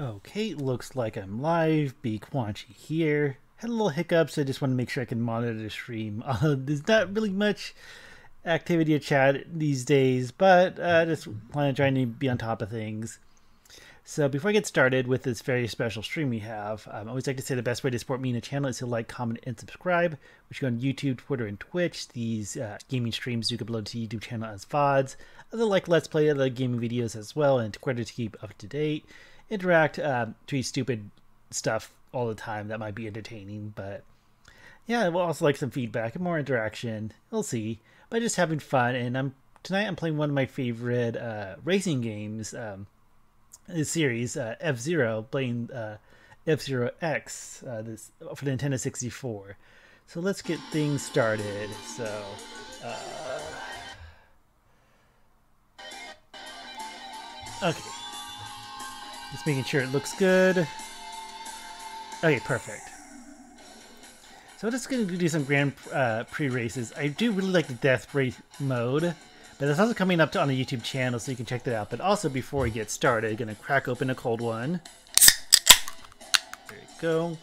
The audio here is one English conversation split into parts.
Okay, looks like I'm live. BQuanchi here. Had a little hiccup, so I just want to make sure I can monitor the stream. Uh, there's not really much activity or chat these days, but uh, just plan trying to be on top of things. So before I get started with this very special stream we have, um, I always like to say the best way to support me and the channel is to like, comment, and subscribe, which go on YouTube, Twitter, and Twitch. These uh, gaming streams you can uploaded to YouTube channel as VODs. Other like Let's Play, other gaming videos as well, and Twitter to keep up to date interact, uh, tweet stupid stuff all the time that might be entertaining, but yeah, we'll also like some feedback and more interaction. We'll see. But just having fun, and I'm tonight I'm playing one of my favorite uh, racing games. Um, this series, uh, F Zero, playing uh, F Zero X uh, this for the Nintendo 64. So let's get things started. So. Uh, okay. Just making sure it looks good. Okay, perfect. So I'm just going to do some Grand uh, Pre-races. I do really like the Death Race mode, but it's also coming up to, on the YouTube channel, so you can check that out. But also, before we get started, I'm going to crack open a cold one. There you go.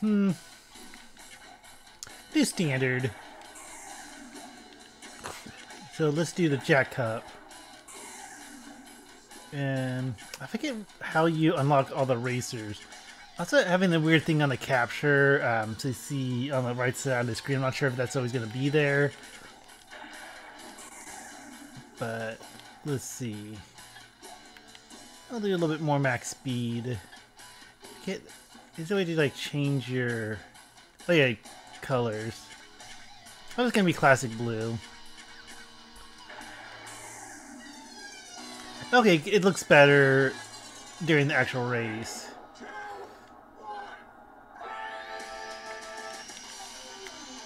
Hmm. Do standard. So let's do the Jack Cup. And I forget how you unlock all the racers. Also having the weird thing on the capture um, to see on the right side of the screen. I'm not sure if that's always going to be there. But let's see. I'll do a little bit more max speed. Get is there a way to like change your oh yeah colors. Oh, it's gonna be classic blue. Okay, it looks better during the actual race.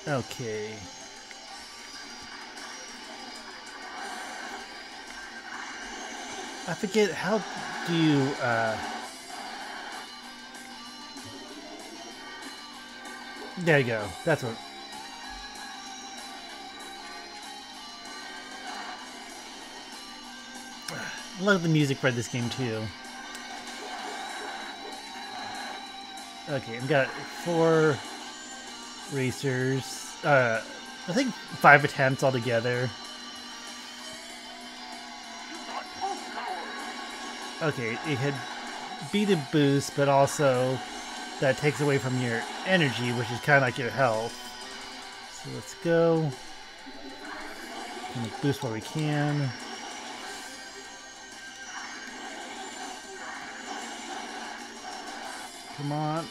Okay. I forget, how do you, uh... There you go, that's what... love the music for this game too. Okay, I've got four racers. Uh, I think five attempts altogether. Okay, it had beat a boost, but also that takes away from your energy, which is kind of like your health. So let's go. boost while we can. Come on.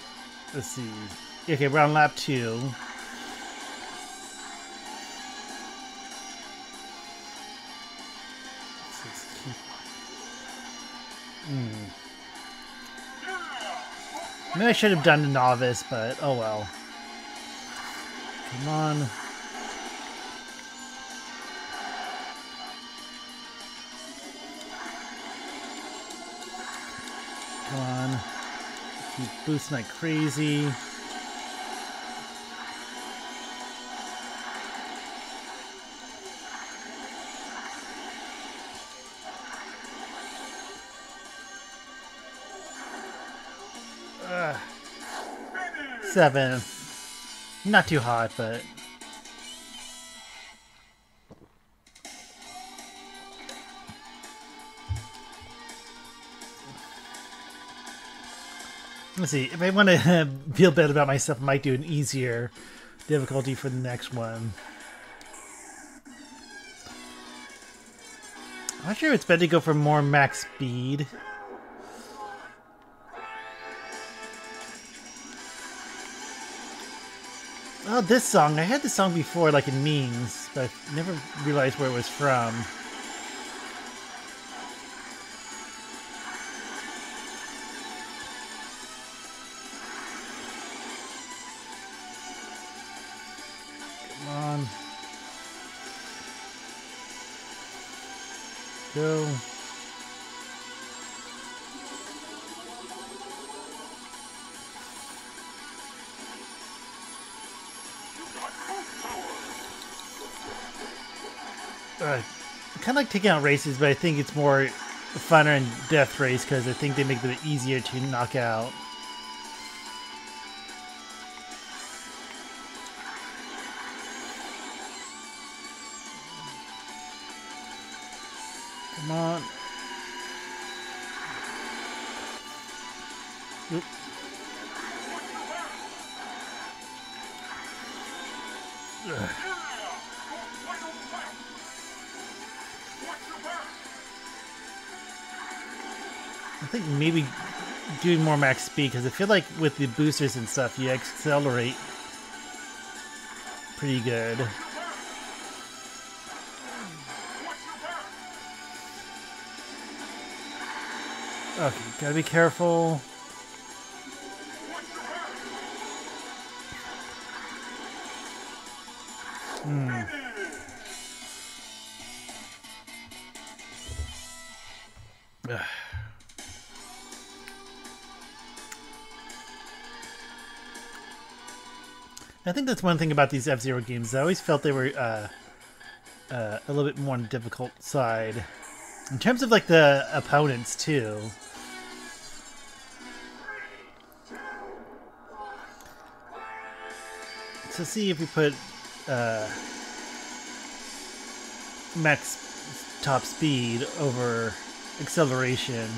Let's see. Okay, we're on lap two. Hmm. Maybe I should have done the novice, but oh well. Come on. Keep boosting like crazy. Seven. Not too hot, but Let's see. If I want to feel bad about myself, I might do an easier difficulty for the next one. I'm not sure it's better to go for more max speed. Oh, this song. I had this song before, like in memes, but I never realized where it was from. Go. uh, kind of like taking out races, but I think it's more funner in Death Race because I think they make them easier to knock out. Doing more max speed because I feel like with the boosters and stuff you accelerate pretty good. Okay, gotta be careful. Hmm. I think that's one thing about these F Zero games. I always felt they were uh, uh, a little bit more on the difficult side. In terms of like the opponents too. So see if we put uh, max top speed over acceleration.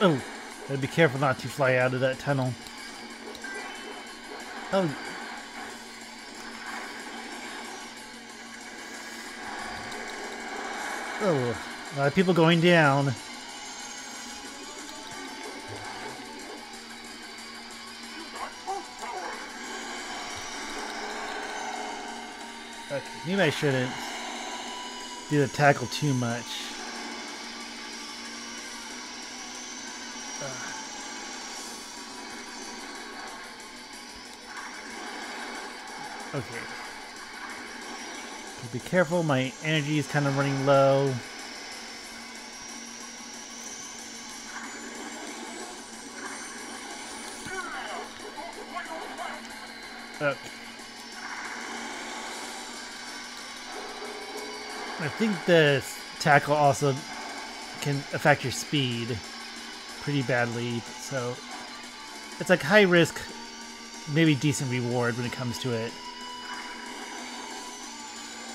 Oh, gotta be careful not to fly out of that tunnel. Oh. Oh, a lot of people going down. Okay, maybe I shouldn't do the tackle too much. Okay. Be careful, my energy is kind of running low. Okay. I think the tackle also can affect your speed pretty badly, so it's like high risk, maybe decent reward when it comes to it.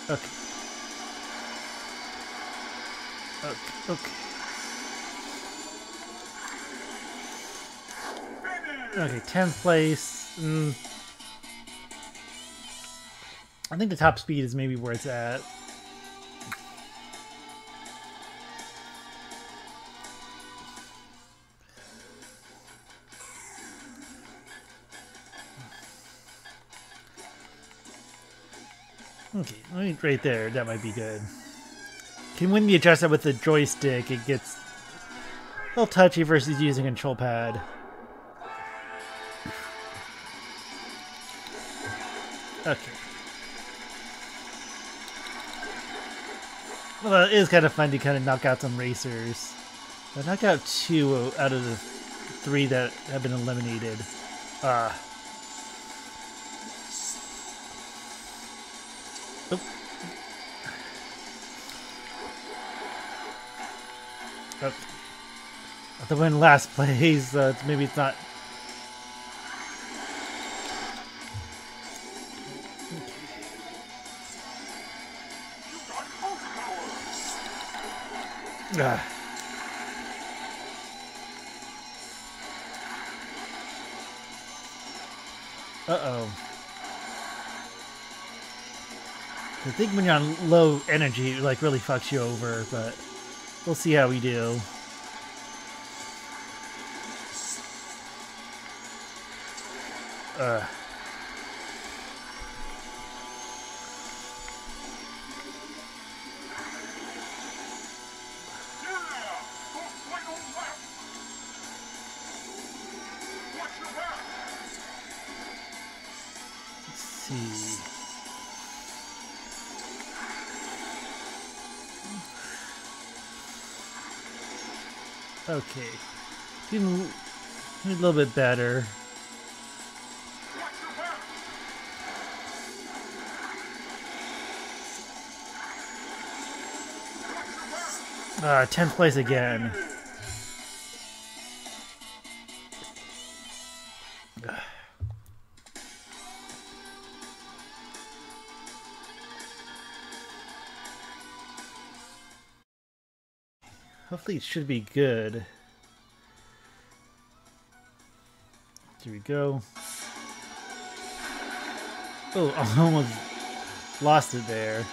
Okay. Okay. Okay. Okay, 10th place. Mm. I think the top speed is maybe where it's at. Right there. That might be good. Can when you adjust that with the joystick, it gets a little touchy versus using a control pad. Okay. Well, it is kind of fun to kind of knock out some racers. I knocked out two out of the three that have been eliminated. Uh, The win last place, uh, maybe it's not. Ah. Uh-oh. I think when you're on low energy, it like really fucks you over, but... We'll see how we do. little bit better. Uh, 10th place again. Hopefully it should be good. Here we go. Oh, I almost lost it there.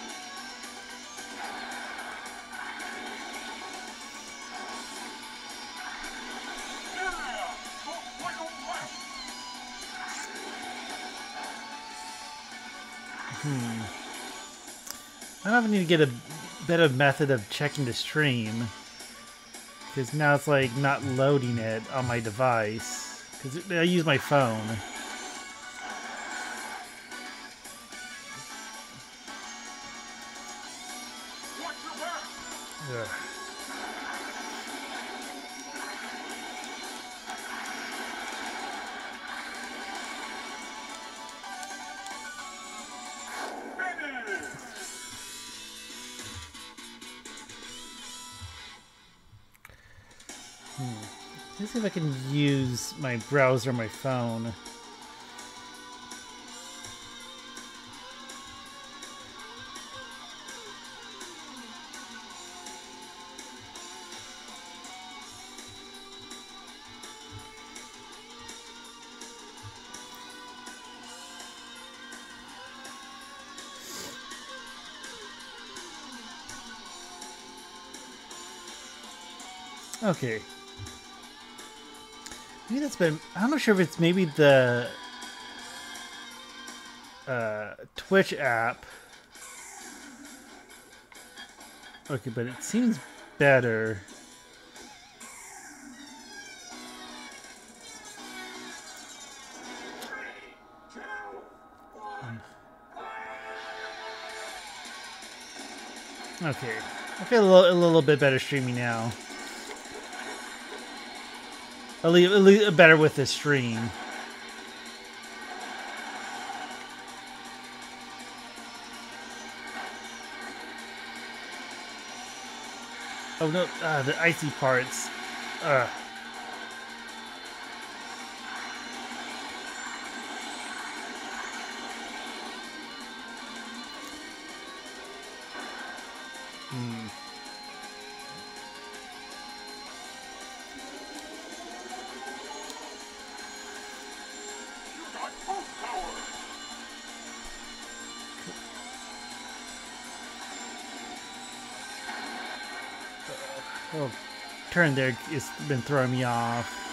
Hmm. I don't I need to get a better method of checking the stream. Because now it's like not loading it on my device. Because I use my phone. Browser on my phone. Okay. Maybe that's been. I'm not sure if it's maybe the uh, Twitch app. Okay, but it seems better. Okay, I feel a little, a little bit better streaming now. At least, at least better with the stream. Oh no, uh, the icy parts. Turn there has been throwing me off.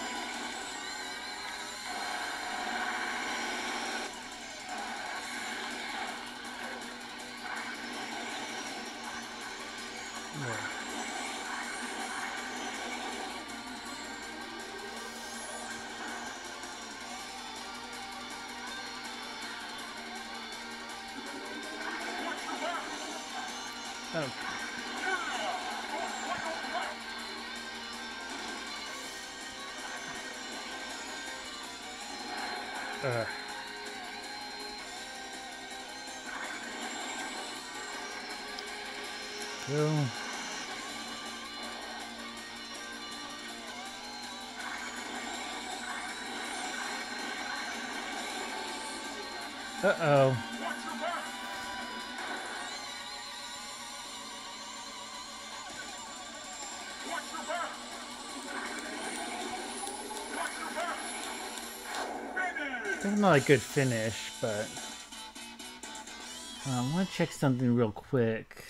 Uh-oh. That's not a good finish, but uh, I want to check something real quick.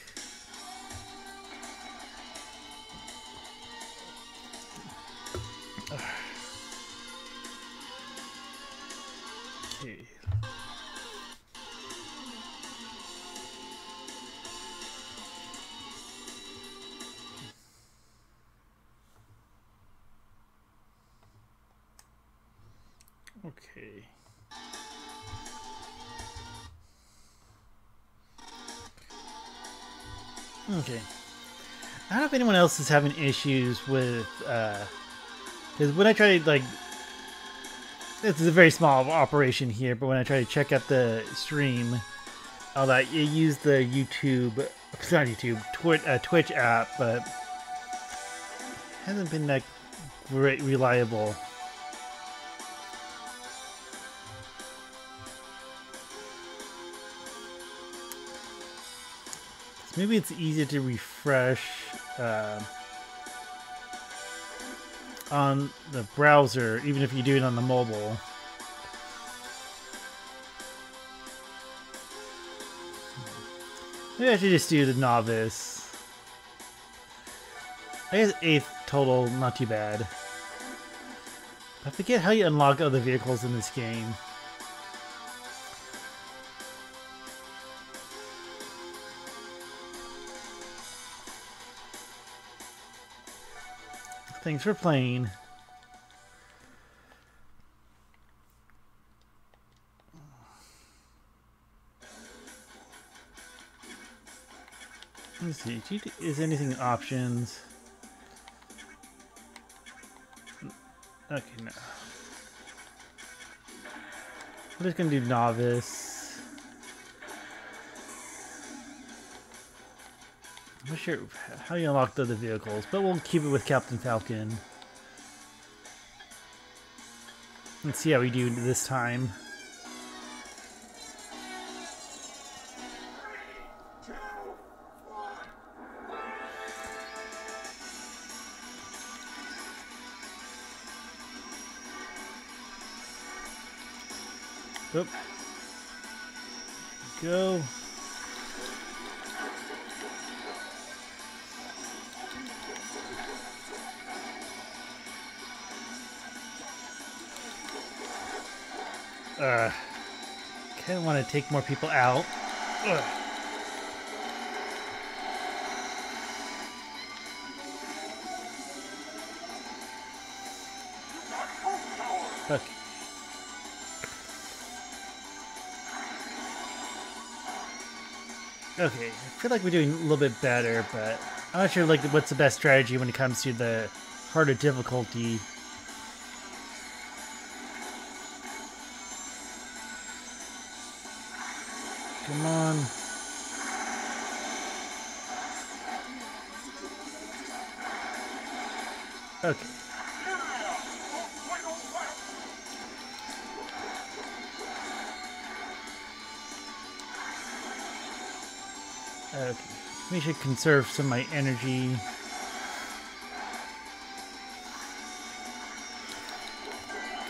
I don't know if anyone else is having issues with, because when I try to, like, this is a very small operation here, but when I try to check out the stream, all that, you use the YouTube, it's not YouTube, Twitch, uh, Twitch app, but hasn't been that great reliable. Maybe it's easier to refresh uh, on the browser, even if you do it on the mobile. Maybe I should just do the novice. I guess 8th total, not too bad. I forget how you unlock other vehicles in this game. Thanks for playing. Let's see. Is anything options? Okay, no. I'm just gonna do novice. I'm not sure how you unlock the other vehicles, but we'll keep it with Captain Falcon. Let's see how we do this time. Oop. Go. Uh, kind of want to take more people out. Ugh. Okay. Okay, I feel like we're doing a little bit better, but I'm not sure like what's the best strategy when it comes to the harder difficulty. Okay. Okay. We should conserve some of my energy.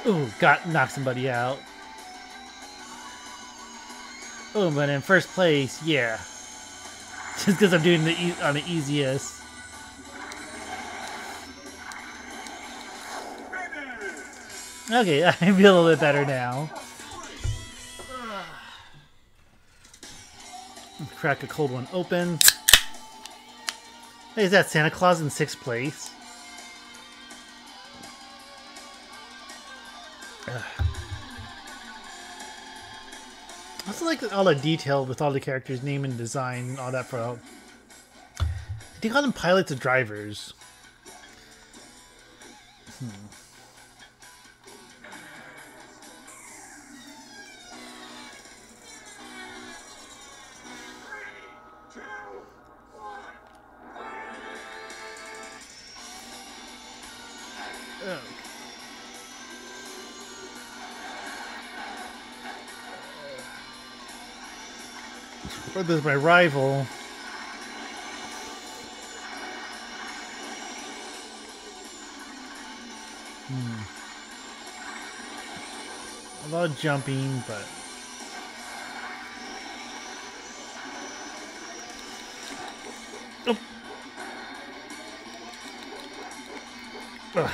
Ooh, got knocked somebody out. Oh, but in first place, yeah. Just because I'm doing the e on the easiest. Okay, I feel a little bit better now. Crack a cold one open. Hey, is that Santa Claus in sixth place? Ugh. I also like all the detail with all the characters' name and design and all that for all. They call them pilots and drivers. Hmm. There's my rival. Hmm. A lot of jumping, but... Ugh.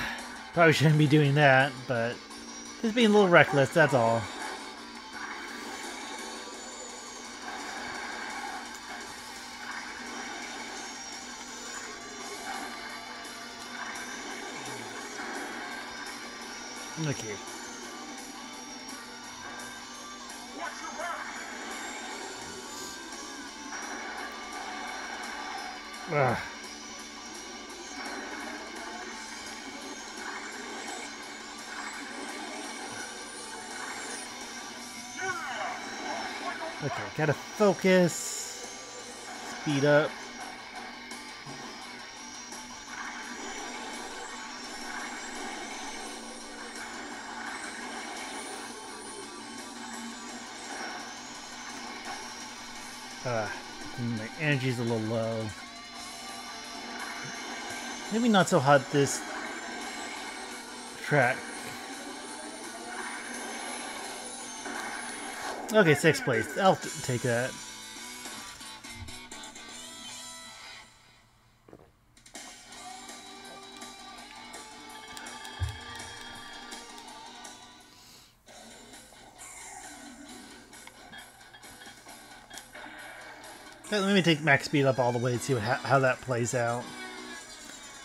Probably shouldn't be doing that, but just being a little reckless, that's all. Okay. Ugh. Okay, gotta focus. Speed up. Energy's a little low. Maybe not so hot this track. Okay, sixth place. I'll take that. Let me take max speed up all the way to see how, how that plays out.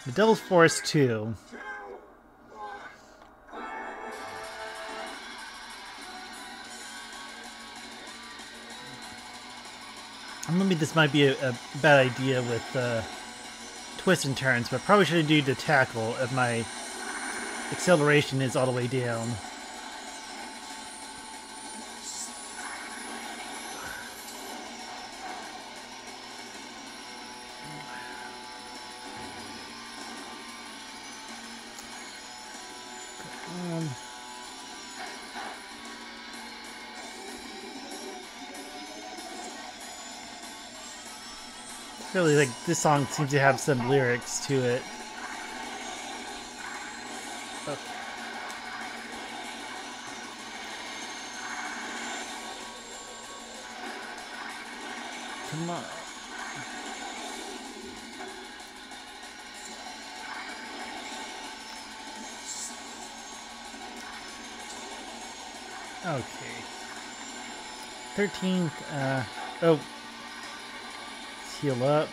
The Devil's Forest 2. Maybe this might be a, a bad idea with uh, twists and turns, but probably should do the tackle if my acceleration is all the way down. Really like this song seems to have some lyrics to it. Okay. Come on. Okay. 13th, uh, oh, heal up.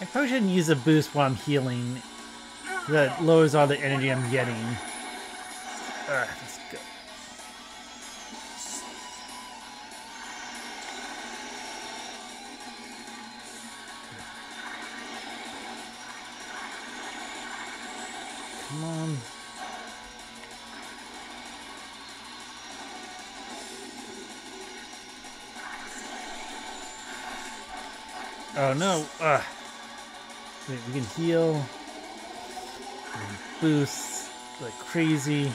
I probably shouldn't use a boost while I'm healing. That lowers all the energy I'm getting. Ugh, Oh no! Ugh. Wait, we can heal. We can boost like crazy.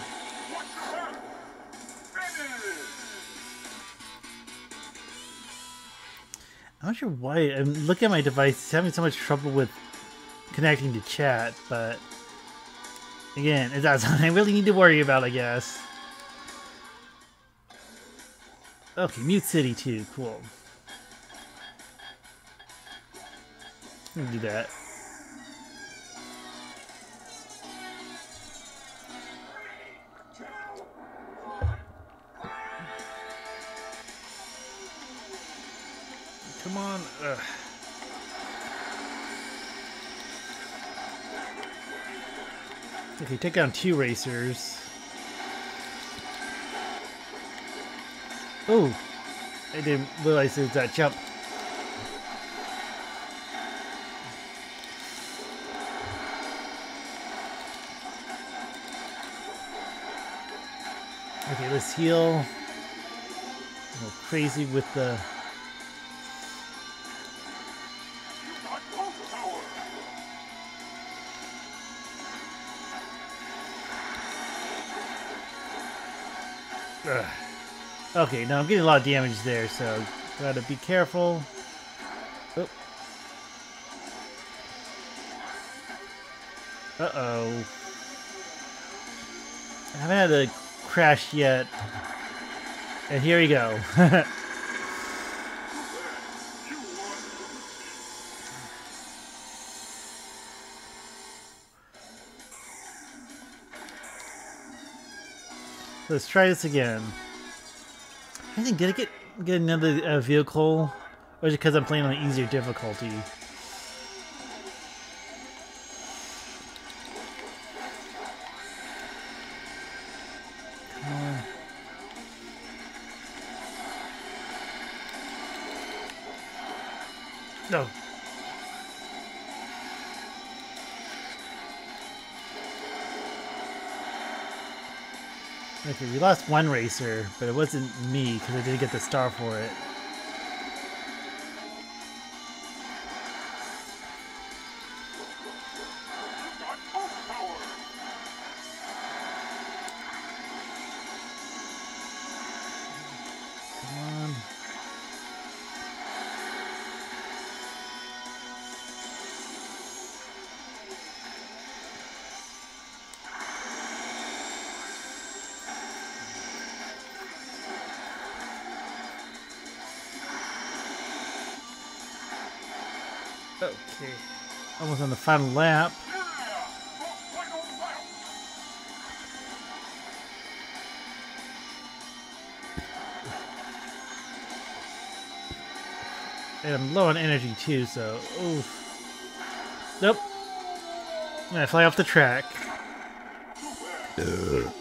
I'm not sure why. I'm looking at my device. It's having so much trouble with connecting to chat, but again, that's something I really need to worry about, I guess. Okay, Mute City too. Cool. Do that. Come on. Ugh. Okay, take down two racers. Oh, I didn't realize it was that jump. Heal. Go crazy with the... Okay, now I'm getting a lot of damage there, so gotta be careful. Oh. Uh-oh. I haven't had a crashed yet. And here we go. Let's try this again. I think did I get get another uh, vehicle, or is it because I'm playing on the easier difficulty? Okay, we lost one racer, but it wasn't me because I didn't get the star for it. Final lap. And I'm low on energy too, so oof. Nope. I fly off the track. Oh,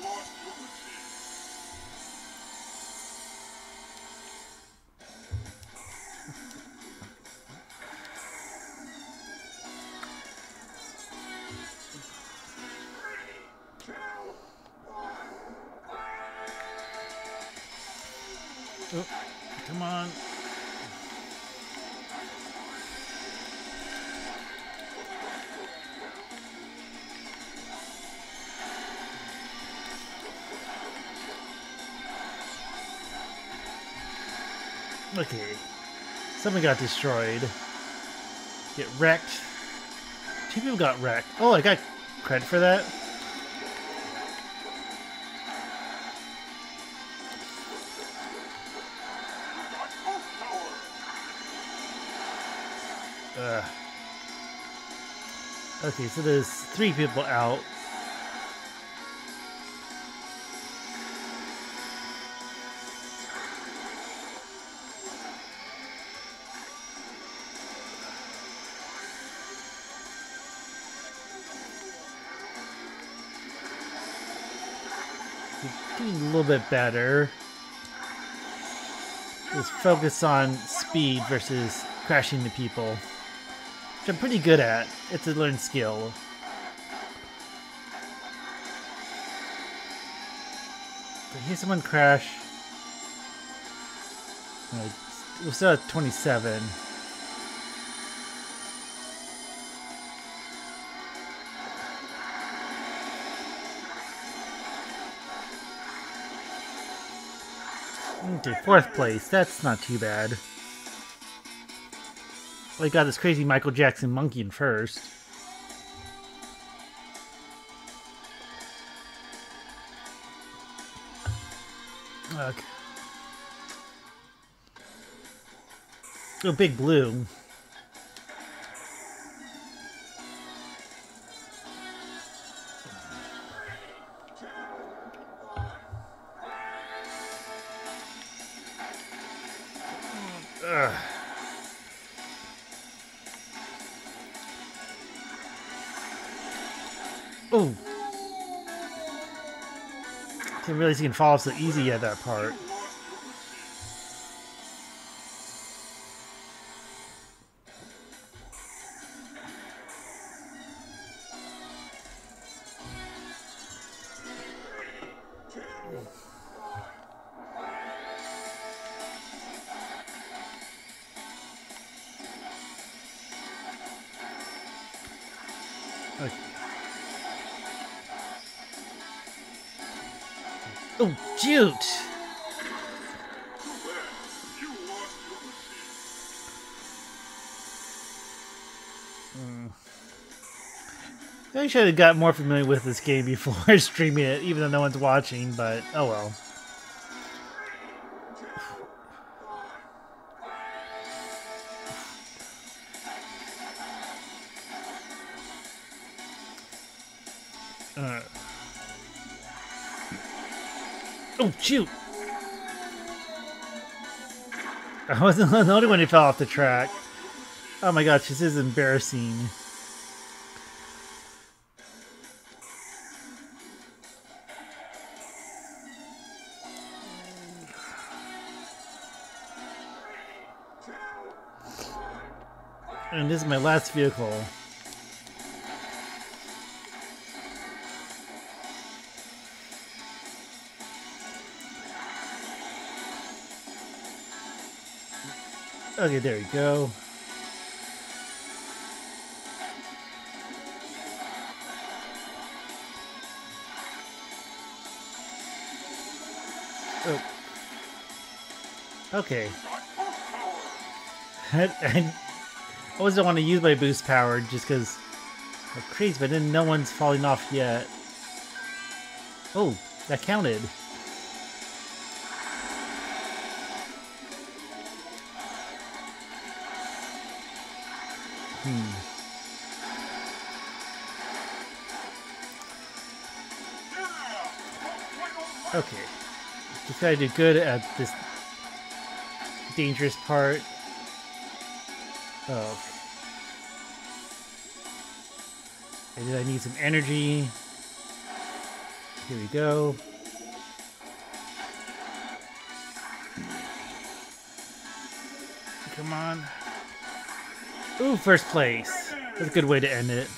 Something got destroyed. Get wrecked. Two people got wrecked. Oh, I got credit for that. Ugh. Okay, so there's three people out. Little bit better. Just focus on speed versus crashing into people. Which I'm pretty good at. It's a learned skill. I hear someone crash? We're still at 27. Okay, fourth place. That's not too bad. Well, got this crazy Michael Jackson monkey in first. Okay. Oh, Big Blue. Realize can fall off so easy at that part. I should have got more familiar with this game before streaming it, even though no one's watching, but oh well. Shoot! I wasn't the only one who fell off the track. Oh my gosh, this is embarrassing. And this is my last vehicle. Okay, there you go. Oh. Okay. I, I always don't want to use my boost power just because I'm crazy, but then no one's falling off yet. Oh, that counted. Gotta do good at this dangerous part. Oh. Then I need some energy. Here we go. Come on. Ooh, first place. That's a good way to end it.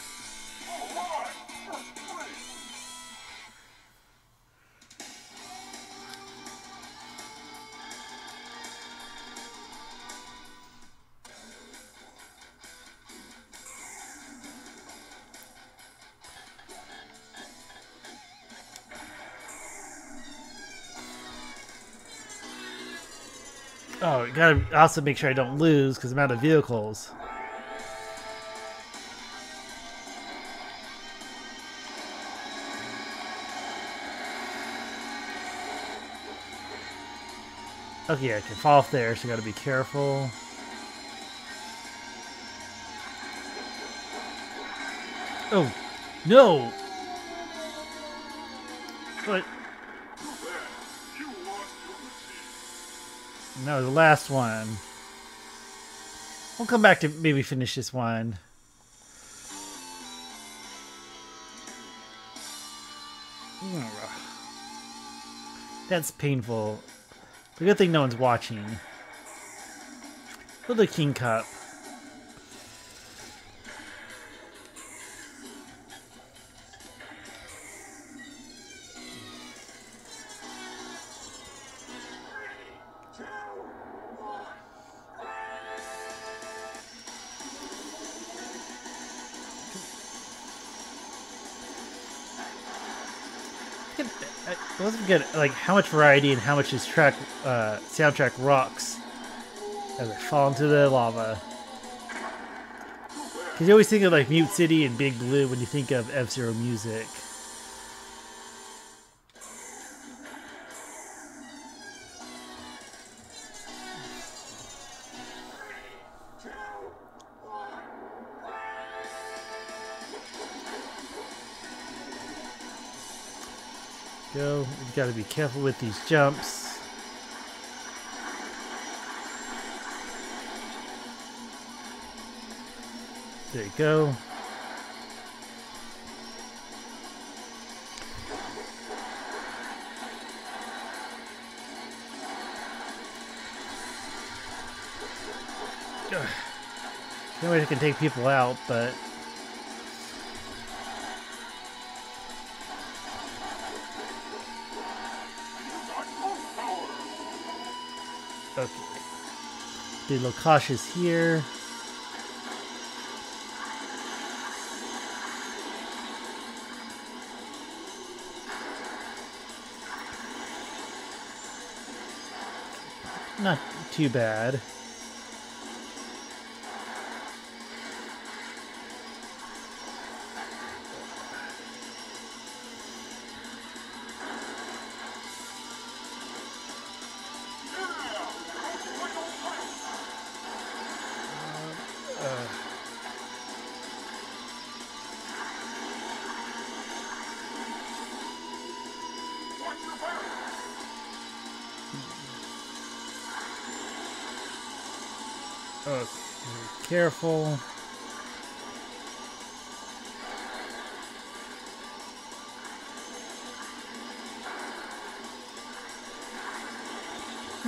Also make sure I don't lose because I'm out of vehicles. Okay, I can fall off there, so I gotta be careful. Oh, no! What? No, the last one. We'll come back to maybe finish this one. That's painful. The good thing no one's watching. The King Cup. I wasn't get like how much variety and how much this track uh, soundtrack rocks as I fall into the lava. Because you always think of like Mute City and Big Blue when you think of F Zero music. Got to be careful with these jumps. There you go. No way I can take people out, but Little cautious here. Not too bad.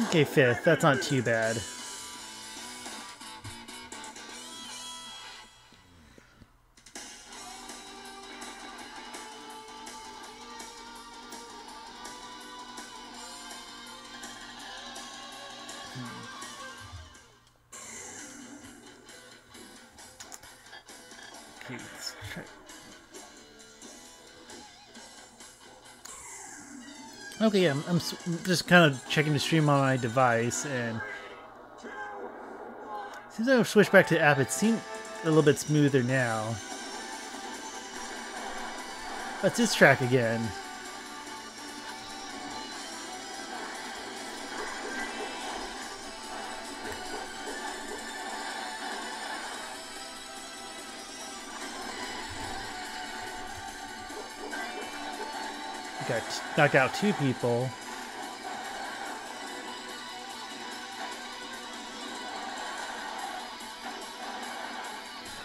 Okay, fifth. That's not too bad. Okay, I'm, I'm just kind of checking the stream on my device, and since I've switched back to the app. It seems a little bit smoother now. That's this track again. Got out two people.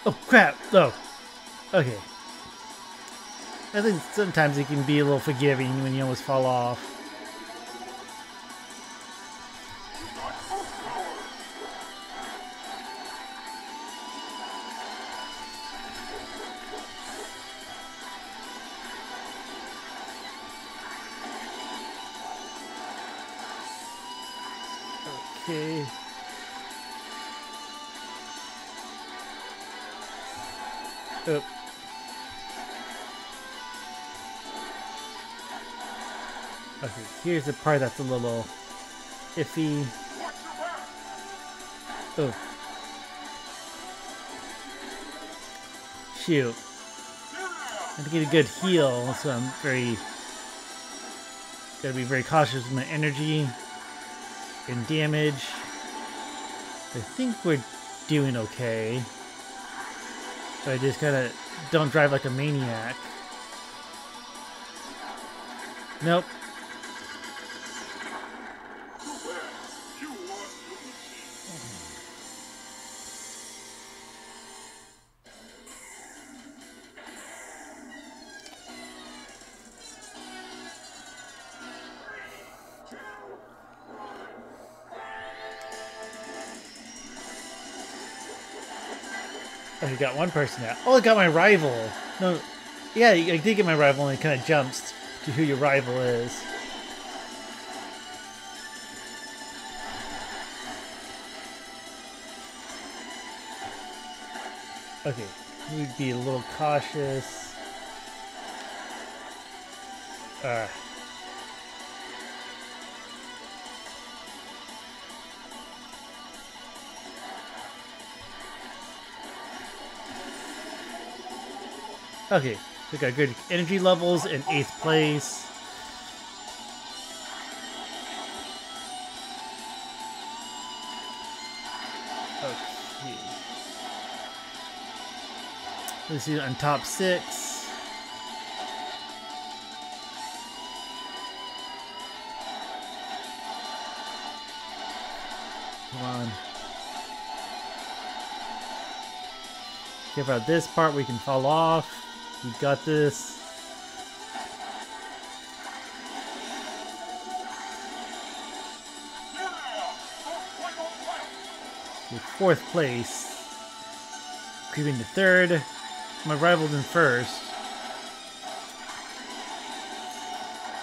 Oh crap! Oh, okay. I think sometimes it can be a little forgiving when you almost fall off. Here's the part that's a little iffy. Oh. Shoot. I have to get a good heal, so I'm very... Gotta be very cautious with my energy and damage. I think we're doing okay. But I just gotta don't drive like a maniac. Nope. You got one person out. Oh, I got my rival. No, yeah, I did get my rival, and it kind of jumps to who your rival is. Okay, we'd be a little cautious. Uh, Okay, we got good energy levels in 8th place. Okay. Let's see on top 6. Come on. Give out this part, we can fall off. You got this. Your fourth place. Creeping to third. My rival's in first.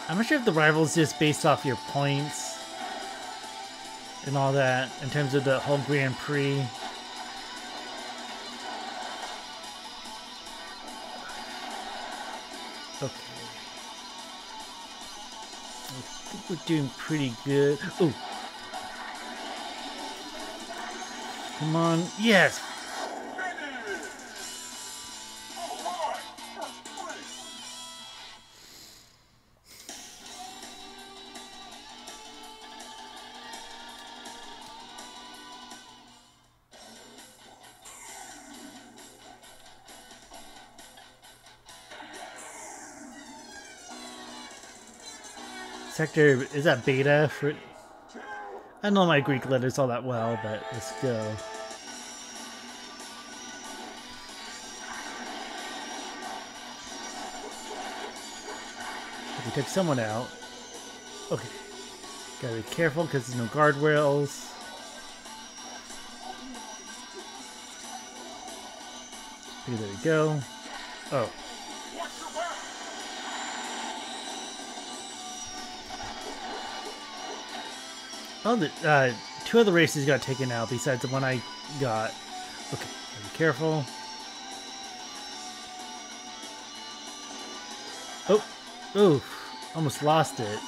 I'm not sure if the rival's just based off your points and all that in terms of the whole Grand Prix. We're doing pretty good. Oh. Come on. Yes. Sector, is that beta? For, I know my Greek letters all that well, but let's go. We took someone out. Okay. Gotta be careful because there's no guardrails. Okay, there we go. Oh, Oh, the uh, two other races got taken out besides the one I got. Okay, be careful. Oh, oh, almost lost it.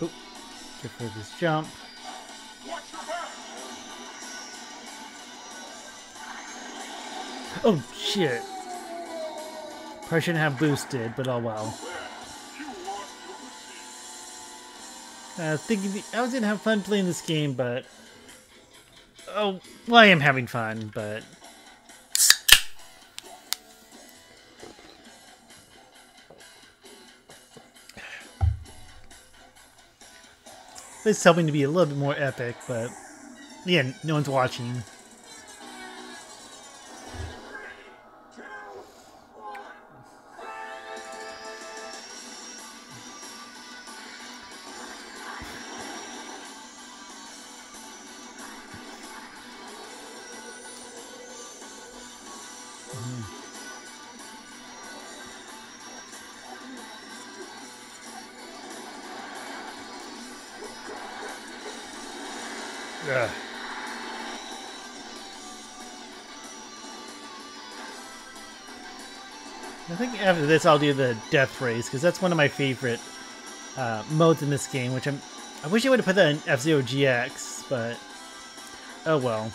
Oh, careful this jump. Oh, shit. Probably shouldn't have boosted, but oh well. Uh, thinking I was gonna have fun playing this game, but oh, well, I am having fun, but It's helping to be a little bit more epic, but yeah, no one's watching. This I'll do the death race because that's one of my favorite uh, modes in this game. Which I'm, I wish I would have put that in F Zero GX, but oh well.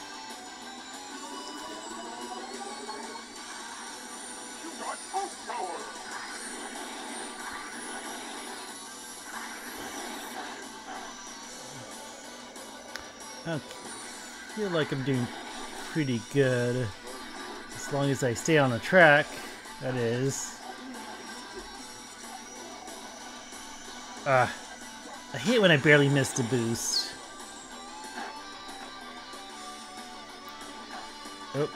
I feel like I'm doing pretty good. As long as I stay on the track, that is. Ah, I hate when I barely miss the boost. Oh.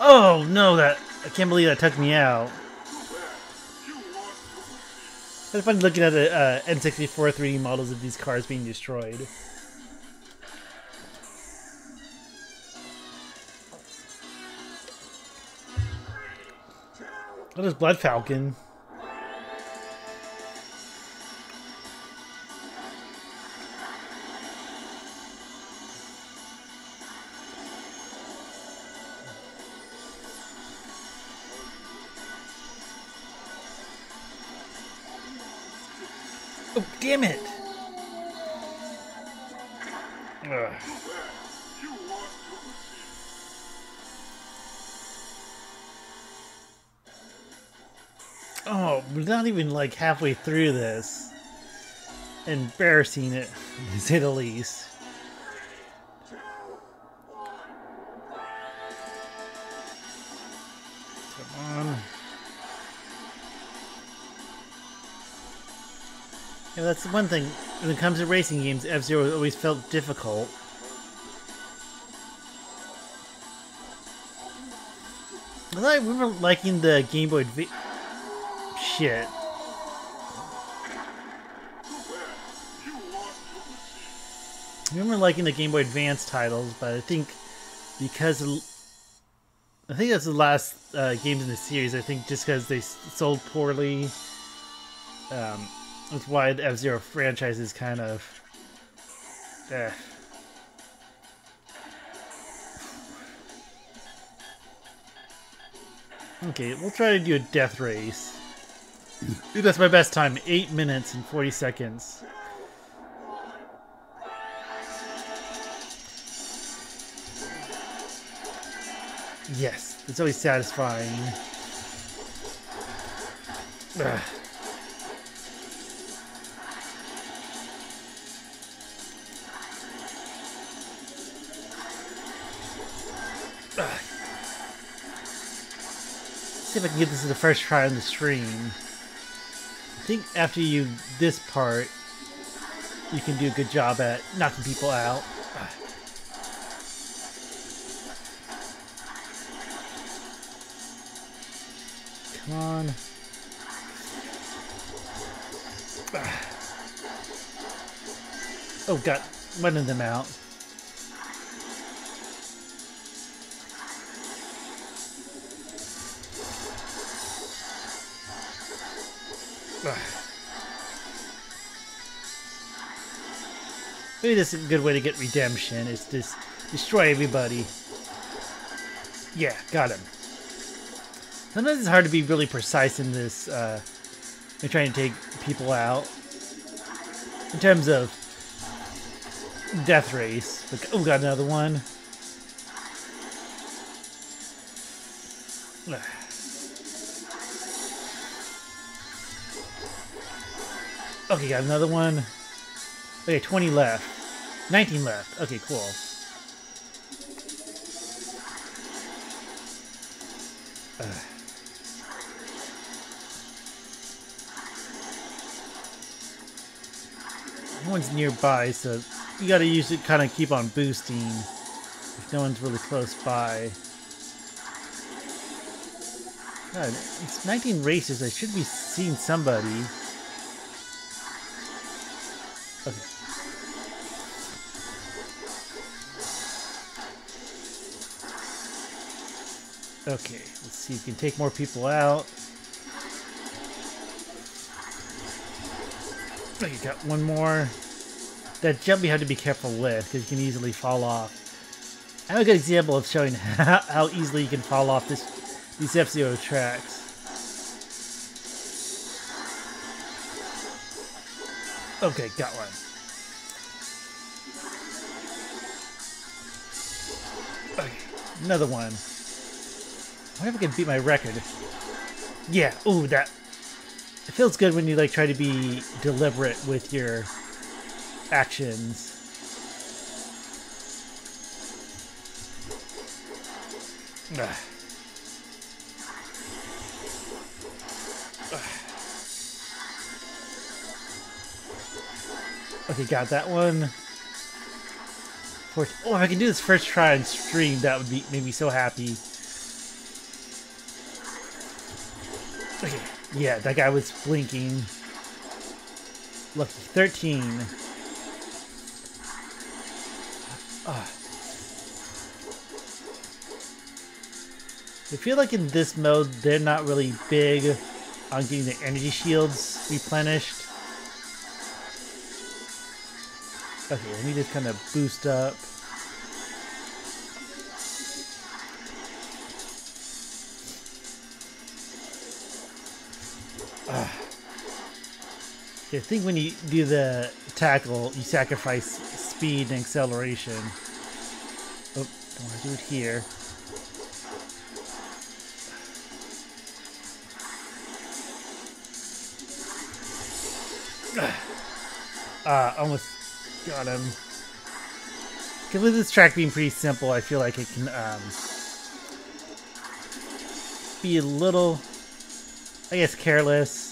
Oh no, that I can't believe that took me out. It's fun looking at the uh, N64 3D models of these cars being destroyed. What is Blood Falcon? Not even like halfway through this. Embarrassing it, to say the least. Come on. Yeah, that's the one thing. When it comes to racing games, F-Zero always felt difficult. I remember liking the Game Boy. Shit. I remember liking the Game Boy Advance titles, but I think because I think that's the last uh, games in the series. I think just because they sold poorly, um, that's why the F Zero franchise is kind of. Eh. Okay, we'll try to do a death race. That's my best time. 8 minutes and 40 seconds. Yes, it's always satisfying. Ugh. Ugh. See if I can get this in the first try on the stream. I think after you this part, you can do a good job at knocking people out. Come on. Oh, god, one of them out. Maybe this is a good way to get redemption, is just destroy everybody. Yeah, got him. Sometimes it's hard to be really precise in this, uh, in trying to take people out. In terms of death race. Like, oh, got another one. Okay, got another one. Okay, 20 left. 19 left. Okay, cool. Uh. No one's nearby, so you gotta use it kind of keep on boosting if no one's really close by. God, it's 19 races. I should be seeing somebody. Okay, let's see we can take more people out. Oh, okay, got one more. That jump you have to be careful with, because you can easily fall off. I have a good example of showing how, how easily you can fall off this these F-Zero tracks. Okay, got one. Okay, another one. Wonder if I can beat my record. Yeah, ooh, that... It feels good when you, like, try to be deliberate with your actions. Ugh. Okay, got that one. Oh, if I can do this first try on stream, that would be make me so happy. Okay, yeah, that guy was blinking. Lucky 13. Ah. I feel like in this mode, they're not really big on getting the energy shields replenished. Okay, let me just kind of boost up. I think when you do the tackle, you sacrifice speed and acceleration. Oh, don't want to do it here. Uh, almost got him. Because with this track being pretty simple, I feel like it can um, be a little, I guess, careless.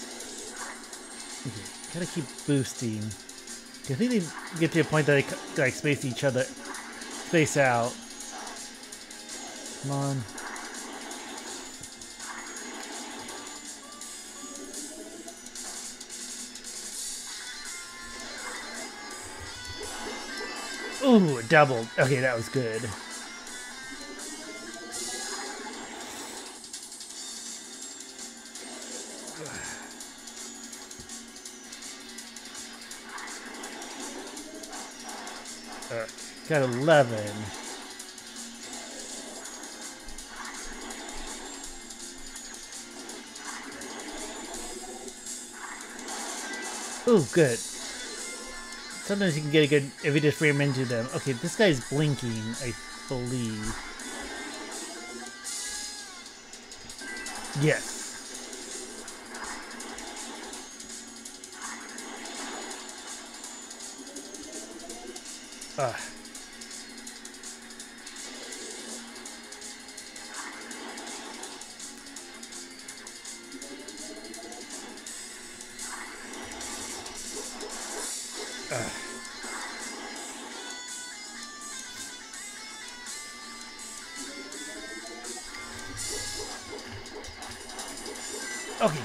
Gotta keep boosting. I think they get to a point that they like space each other, space out. Come on. Ooh, double. Okay, that was good. Got 11. Ooh, good. Sometimes you can get a good if you just ram into them. Okay, this guy's blinking, I believe. Yes.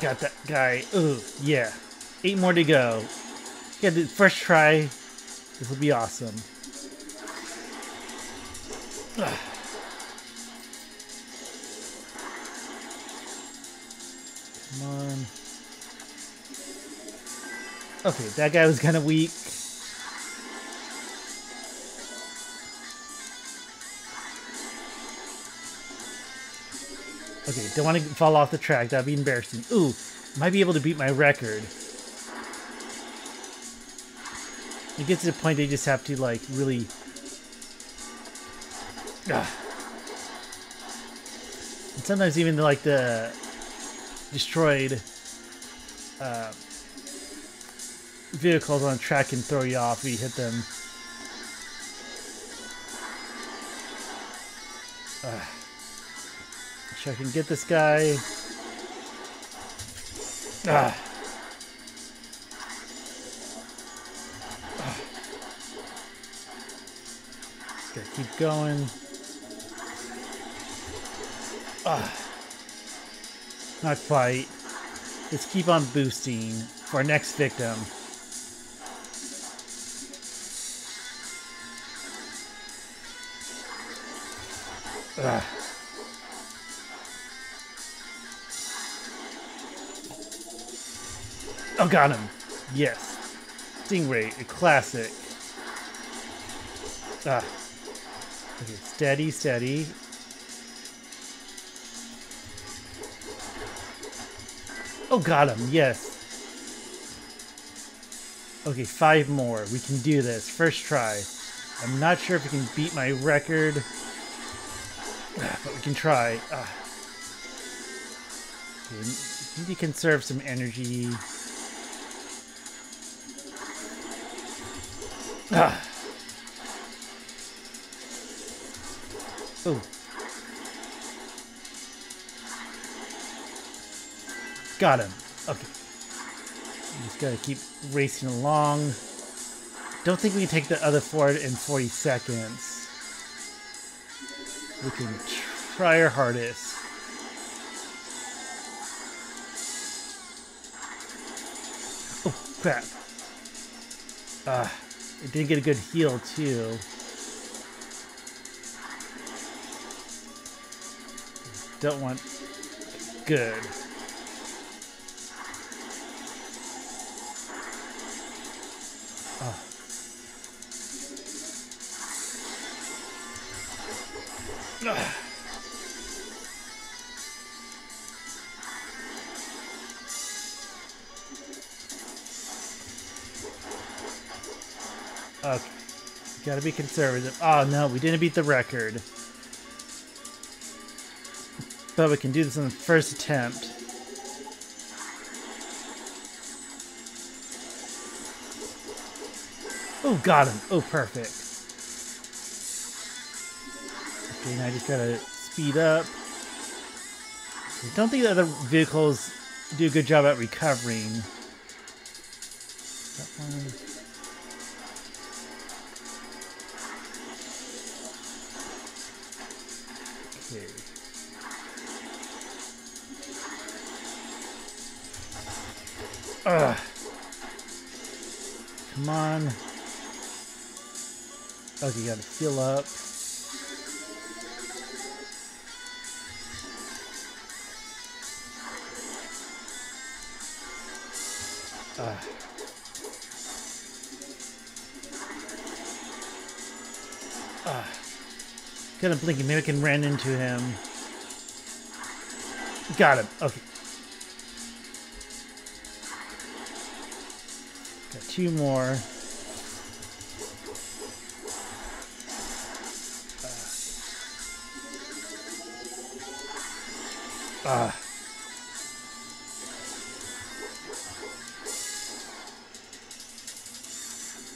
Got that guy. Ooh, yeah. Eight more to go. Get the first try. This will be awesome. Ugh. Come on. Okay, that guy was kind of weak. Okay, don't want to fall off the track. That'd be embarrassing. Ooh, might be able to beat my record. It gets to the point they just have to, like, really... Ugh. And sometimes even like the destroyed uh, vehicles on track can throw you off if you hit them. I can get this guy. Ah. ah. Gotta keep going. Ah. Not quite. Let's keep on boosting for our next victim. Ugh. Oh, got him. Yes. Stingray, a classic. Ah. Okay, steady, steady. Oh, got him. Yes. Okay, five more. We can do this. First try. I'm not sure if we can beat my record, but we can try. Ah. Okay, need to conserve some energy. Ah. Got him. Okay. Just gotta keep racing along. Don't think we can take the other forward in 40 seconds. We can try our hardest. Oh, crap. Ah, it didn't get a good heal, too. Don't want... Good. Gotta be conservative. Oh no, we didn't beat the record. But we can do this on the first attempt. Oh, got him. Oh, perfect. Okay, now I just gotta speed up. I don't think the other vehicles do a good job at recovering. That one. Ugh. Come on. Okay, gotta heal up. Uh. Uh. Kind of blinking. Maybe I can run into him. Got him. Okay. Two more. Ah.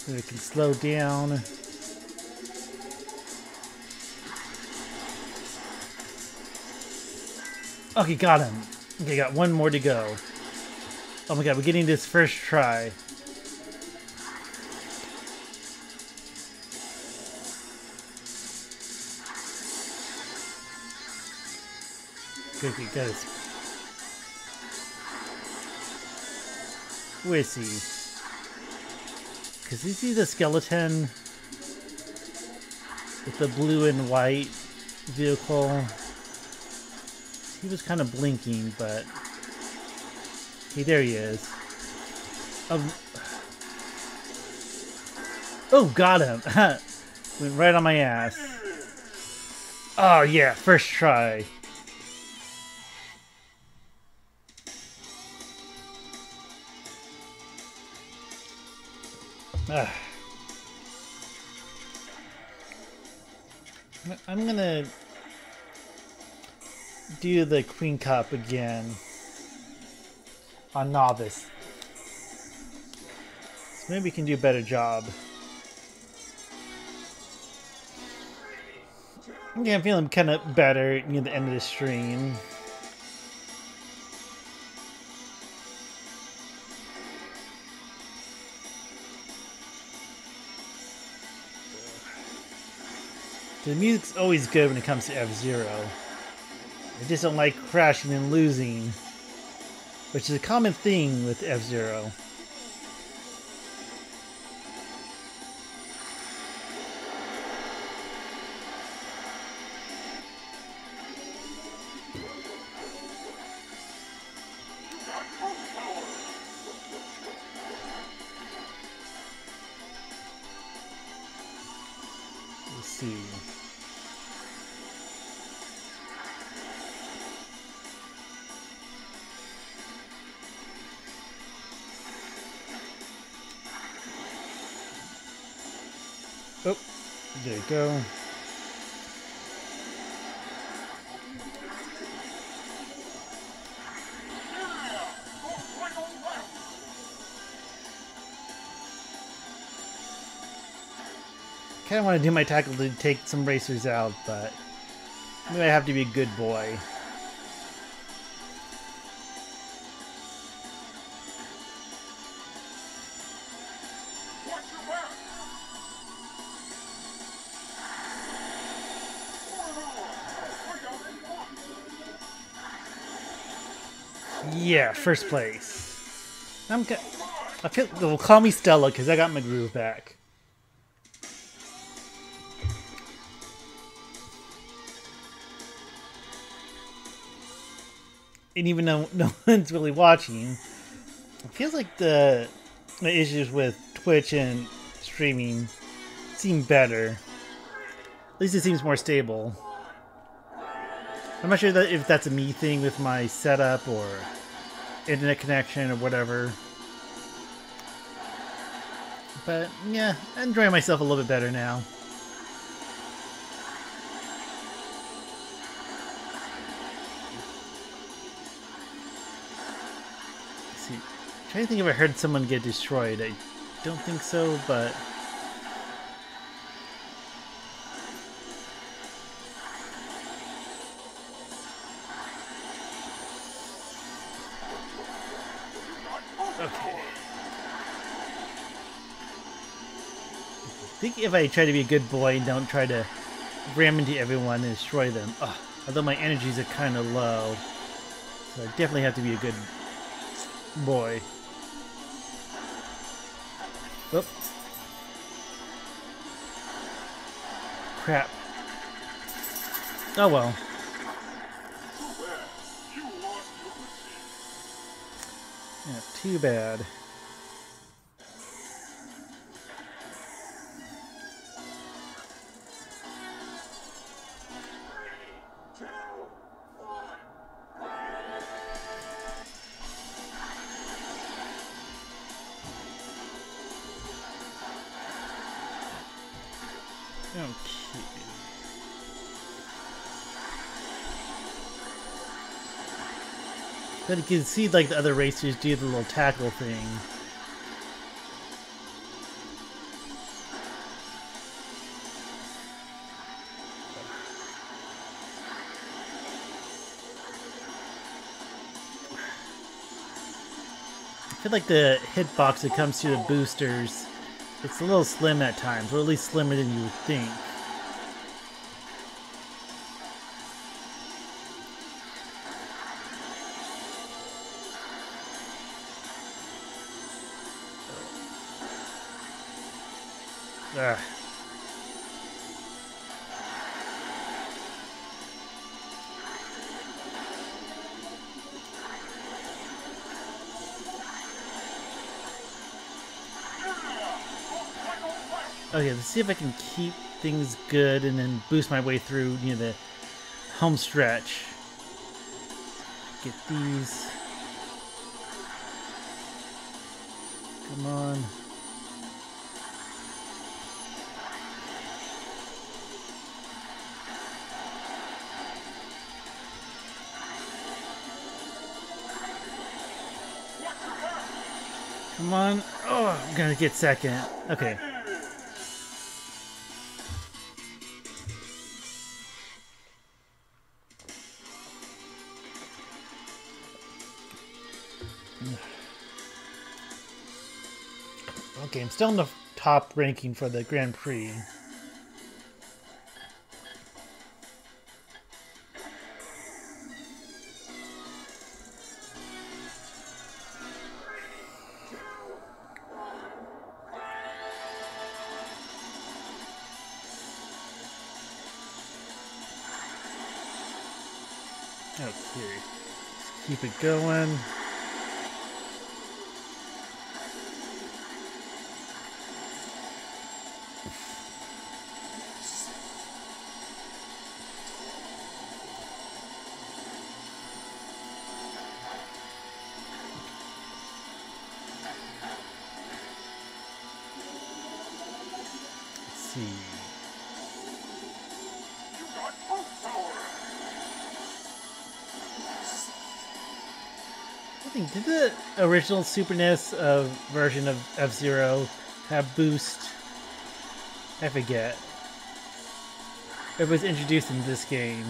We can slow down. Okay, got him. Okay, got one more to go. Oh my god, we're getting this first try. Think he goes. Where is he? Because you see the skeleton with the blue and white vehicle? He was kind of blinking, but... Hey, there he is. Um... Oh, got him! Went right on my ass. Oh, yeah, first try. I'm gonna do the Queen Cup again on Novice. So maybe we can do a better job. Yeah, I'm feeling kind of better near the end of the stream. The music's always good when it comes to F-Zero. I just don't like crashing and losing, which is a common thing with F-Zero. Let's see. Oh, there you go. Kind of want to do my tackle to take some racers out, but maybe I have to be a good boy. Yeah, first place. I'm. Ca- I feel. Well, call me Stella because I got my groove back. And even though no one's really watching, it feels like the the issues with Twitch and streaming seem better. At least it seems more stable. I'm not sure that if that's a me thing with my setup or internet connection or whatever. But yeah, I'm enjoying myself a little bit better now. Let's see, I'm trying to think if I heard someone get destroyed. I don't think so, but Think if I try to be a good boy and don't try to ram into everyone and destroy them, ugh, although my energies are kind of low, so I definitely have to be a good boy. Oop. Crap. Oh well. Yeah, too bad. But you can see like the other racers do the little tackle thing. I feel like the hitbox that comes through the boosters, it's a little slim at times, or at least slimmer than you would think. Okay, let's see if I can keep things good and then boost my way through, you know, the home stretch. Get these. Come on. Come on. Oh, I'm gonna get second. Okay. I'm still in the top ranking for the Grand Prix. Original Super NES uh, version of F Zero have boost? I forget. It was introduced in this game.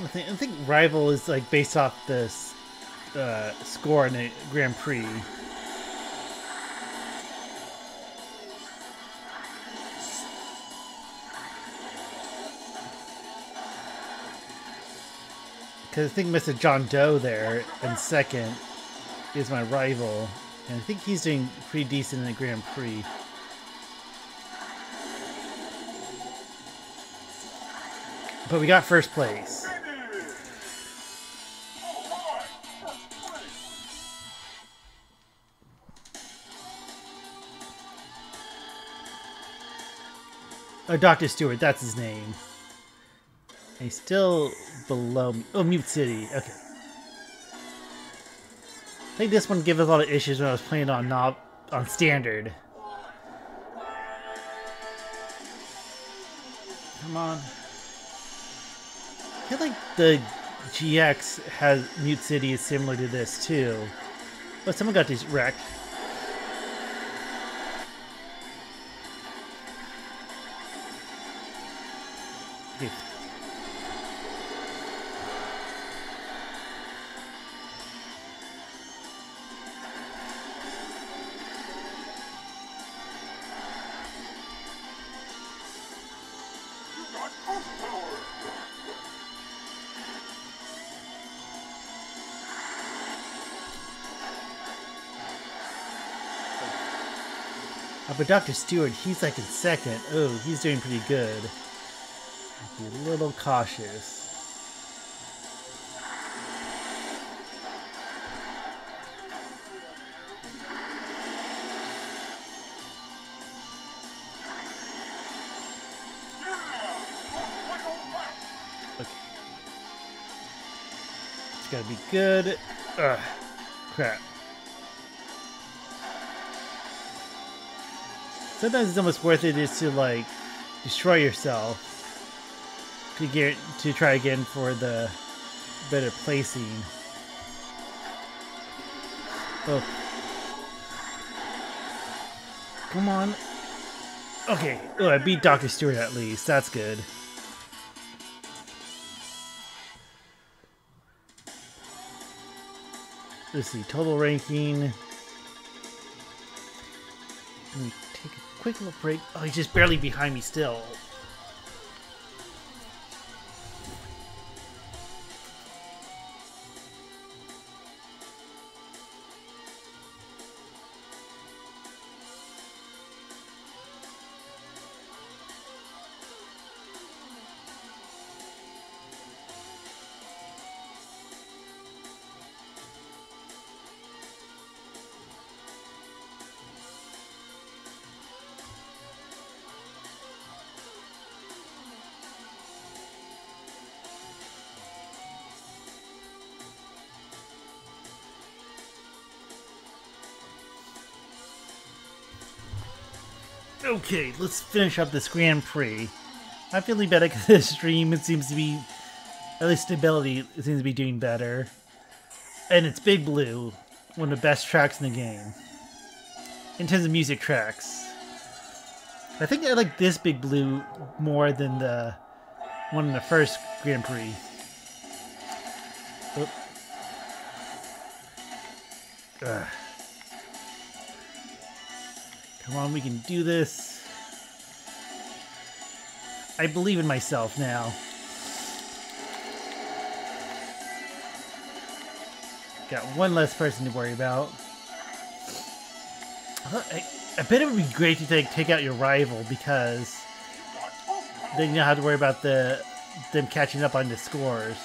I think, I think Rival is like based off this uh, score in the Grand Prix. Because I think Mr. John Doe there in second is my rival, and I think he's doing pretty decent in the Grand Prix. But we got first place. Oh, Dr. Stewart, that's his name. And he's still below me. Oh, Mute City. Okay. I think this one gave us a lot of issues when I was playing on knob on standard. Come on. I feel like the GX has Mute City is similar to this too. But someone got these wrecked. But Dr. Stewart, he's like in second. Oh, he's doing pretty good. Be a little cautious. Okay. It's gotta be good. Ugh. Crap. Sometimes it's almost worth it just to like destroy yourself to get to try again for the better placing. Oh. Come on. Okay. Oh, I beat Dr. Stewart at least. That's good. Let's see. Total ranking. Quick little break. Oh, he's just barely behind me still. Okay, let's finish up this Grand Prix. I'm feeling better because this stream it seems to be, at least stability seems to be doing better. And it's Big Blue, one of the best tracks in the game. In terms of music tracks. I think I like this Big Blue more than the one in the first Grand Prix. Oh. Ugh. Come on, we can do this. I believe in myself now. Got one less person to worry about. I, bet it would be great to take take out your rival because then you don't have to worry about the them catching up on the scores.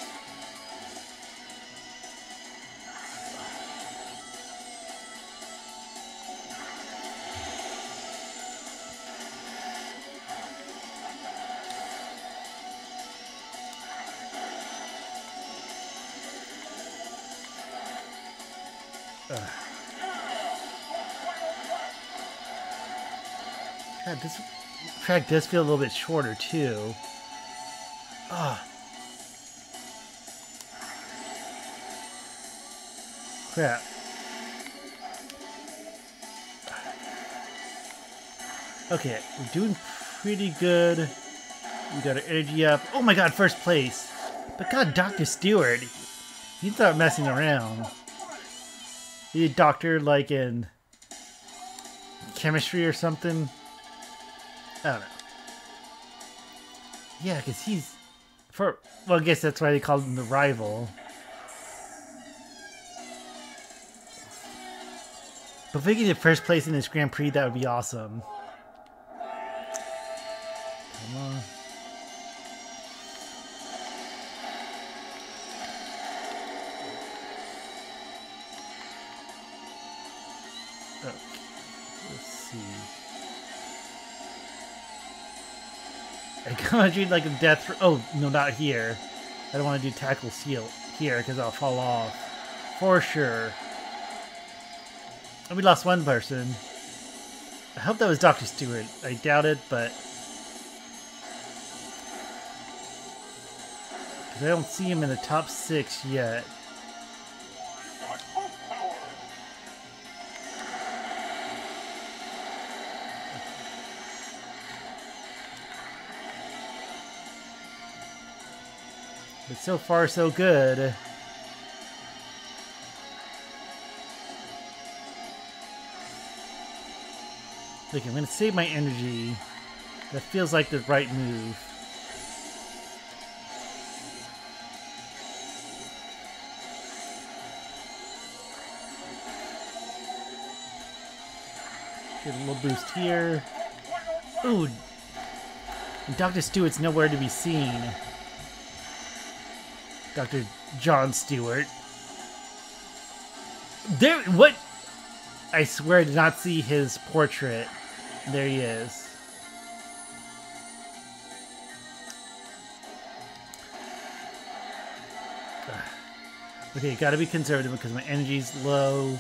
Track does feel a little bit shorter too. Ah. Crap. Okay, we're doing pretty good. We got our energy up. Oh my god, first place. But god, Dr. Stewart, you thought messing around. He a doctor like in chemistry or something. Don't know. Yeah, because he's for well, I guess that's why they called him the rival. But if we get first place in this Grand Prix, that would be awesome. I gotta do like a death. Oh no, not here. I don't want to do tackle seal here because I'll fall off for sure. And we lost one person. I hope that was Dr. Stewart. I doubt it, but because I don't see him in the top six yet. But so far, so good. Look, I'm gonna save my energy. That feels like the right move. Get a little boost here. Ooh. And Dr. Stewart's nowhere to be seen. Dr. John Stewart. There, what? I swear I did not see his portrait. There he is. Okay, gotta be conservative because my energy's low.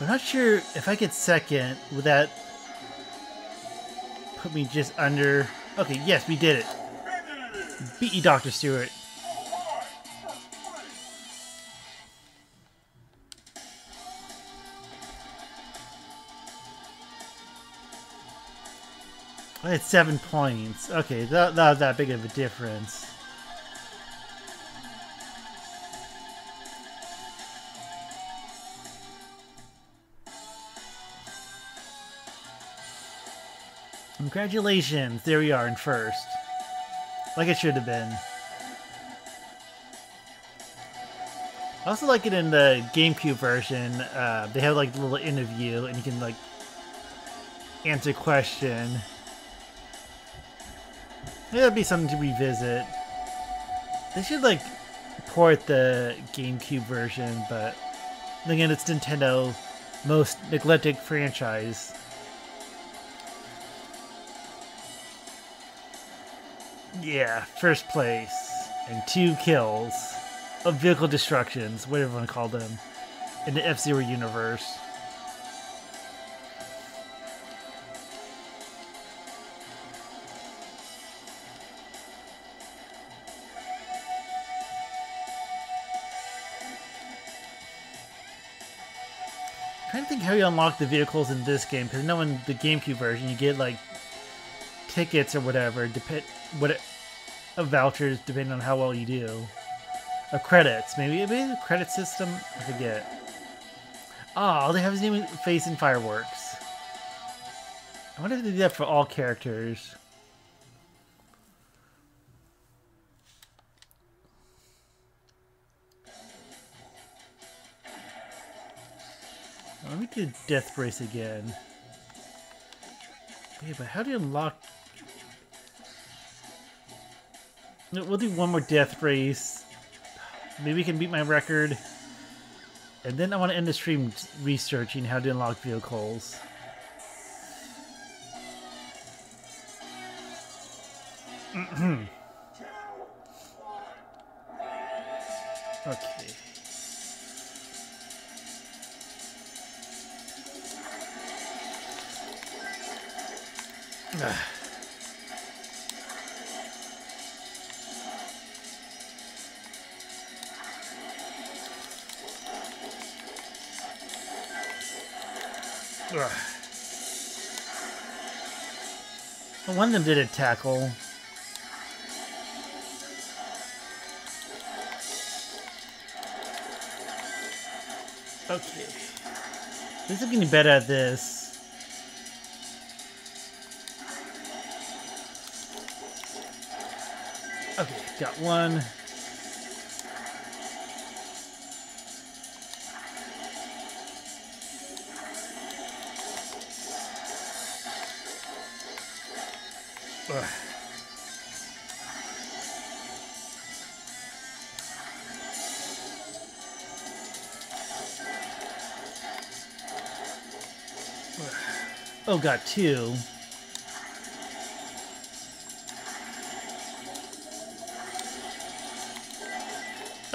I'm not sure if I get second, would that put me just under... Okay, yes, we did it. Beat you, Dr. Stewart. I had seven points. Okay, that, that was that big of a difference. Congratulations! There we are in first. Like it should have been. I also like it in the GameCube version. Uh, they have like a little interview and you can like answer question. That'd be something to revisit. They should like port the GameCube version, but again, it's Nintendo most neglected franchise. Yeah, first place and two kills of vehicle destructions, whatever you want to call them, in the F Zero universe. Unlock the vehicles in this game because I know in the GameCube version you get like tickets or whatever, depend what of vouchers depending on how well you do. Of credits, maybe maybe a credit system. I forget. Oh, they have his name face in fireworks. I wonder if they do that for all characters. Let me do Death Race again. Yeah, but how do you unlock... We'll do one more Death Race. Maybe we can beat my record. And then I want to end the stream researching how to unlock vehicles. One of them did a tackle. Okay. This is getting better at this. Got one. Ugh. Oh, got two.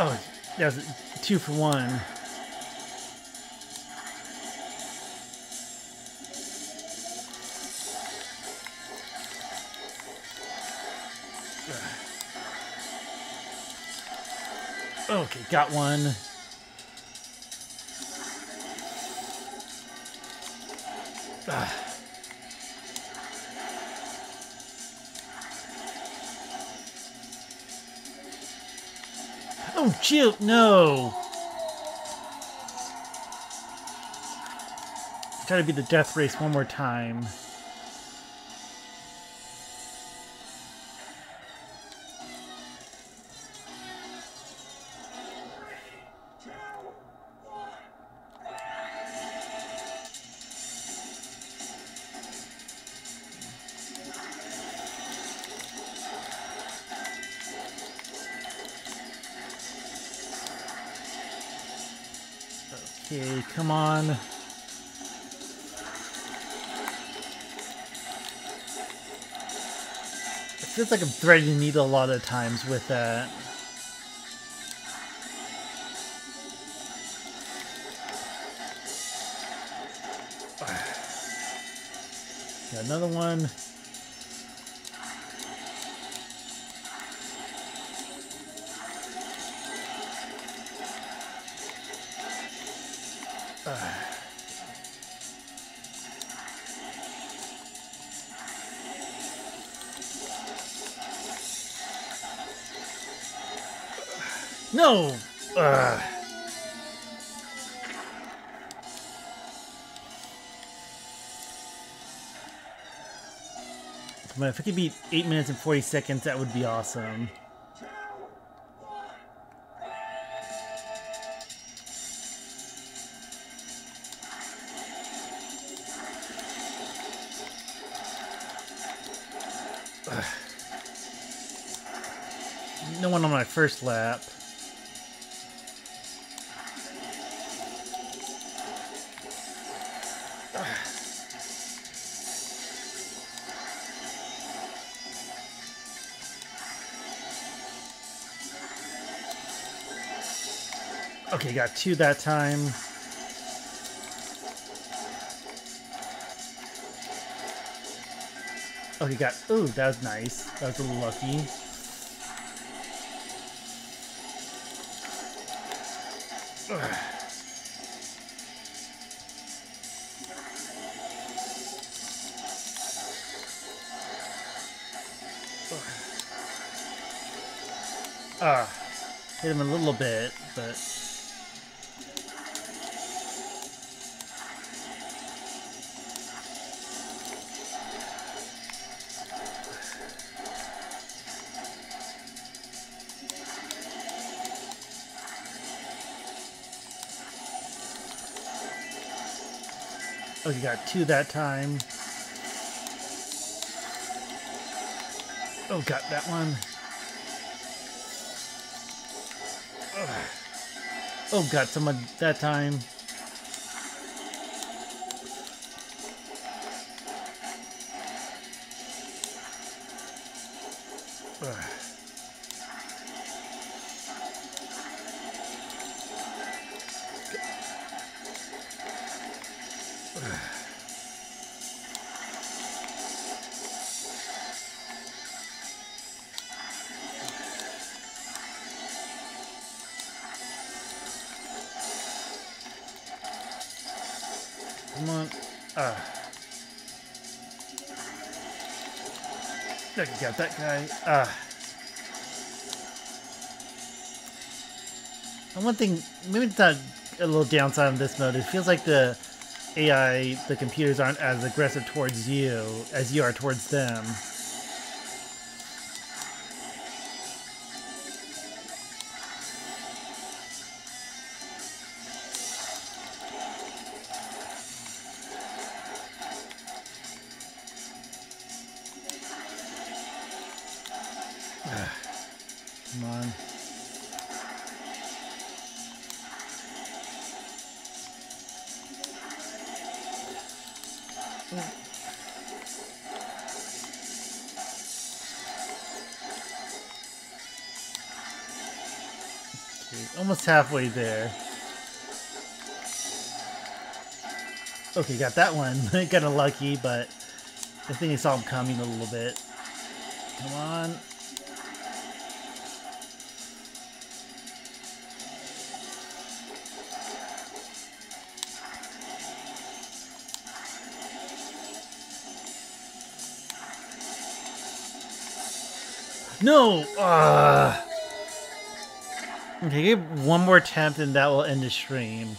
Oh, that was two for one. Okay, got one. Jill, no! Try to be the death race one more time. Feels like I'm threading needle a lot of times with that. Got another one. Ugh. Come on, if I could beat 8 minutes and 40 seconds, that would be awesome. No one on my first lap. Okay, got two that time. Okay, got... Ooh, that was nice. That was a little lucky. You got two that time. Oh, got that one. Oh, got someone that time. Come on. Ah. I got that guy. Ah. And one thing, maybe it's not a little downside on this mode. It feels like the AI, the computers aren't as aggressive towards you as you are towards them. Halfway there. Okay, got that one. Kind of lucky, but I think I saw him coming a little bit. Come on. No! Uh... Okay, give one more attempt and that will end the stream.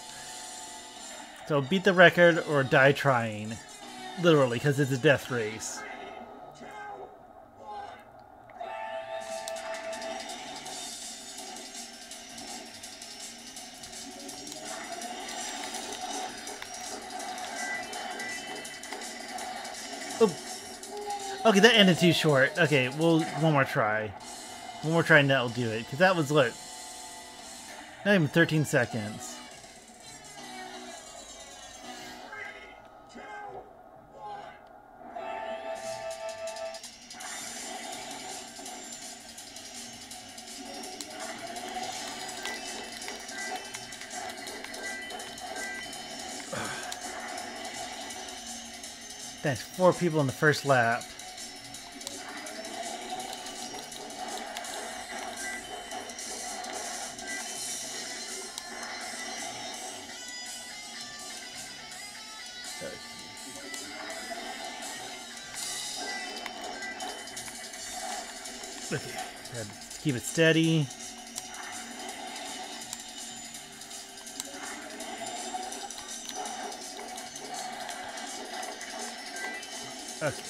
So beat the record or die trying. Literally, because it's a death race. Oh. Okay, that ended too short. Okay, well, one more try. One more try and that'll do it. Because that was, what, not even 13 seconds. That's four people in the first lap. Keep it steady. Okay.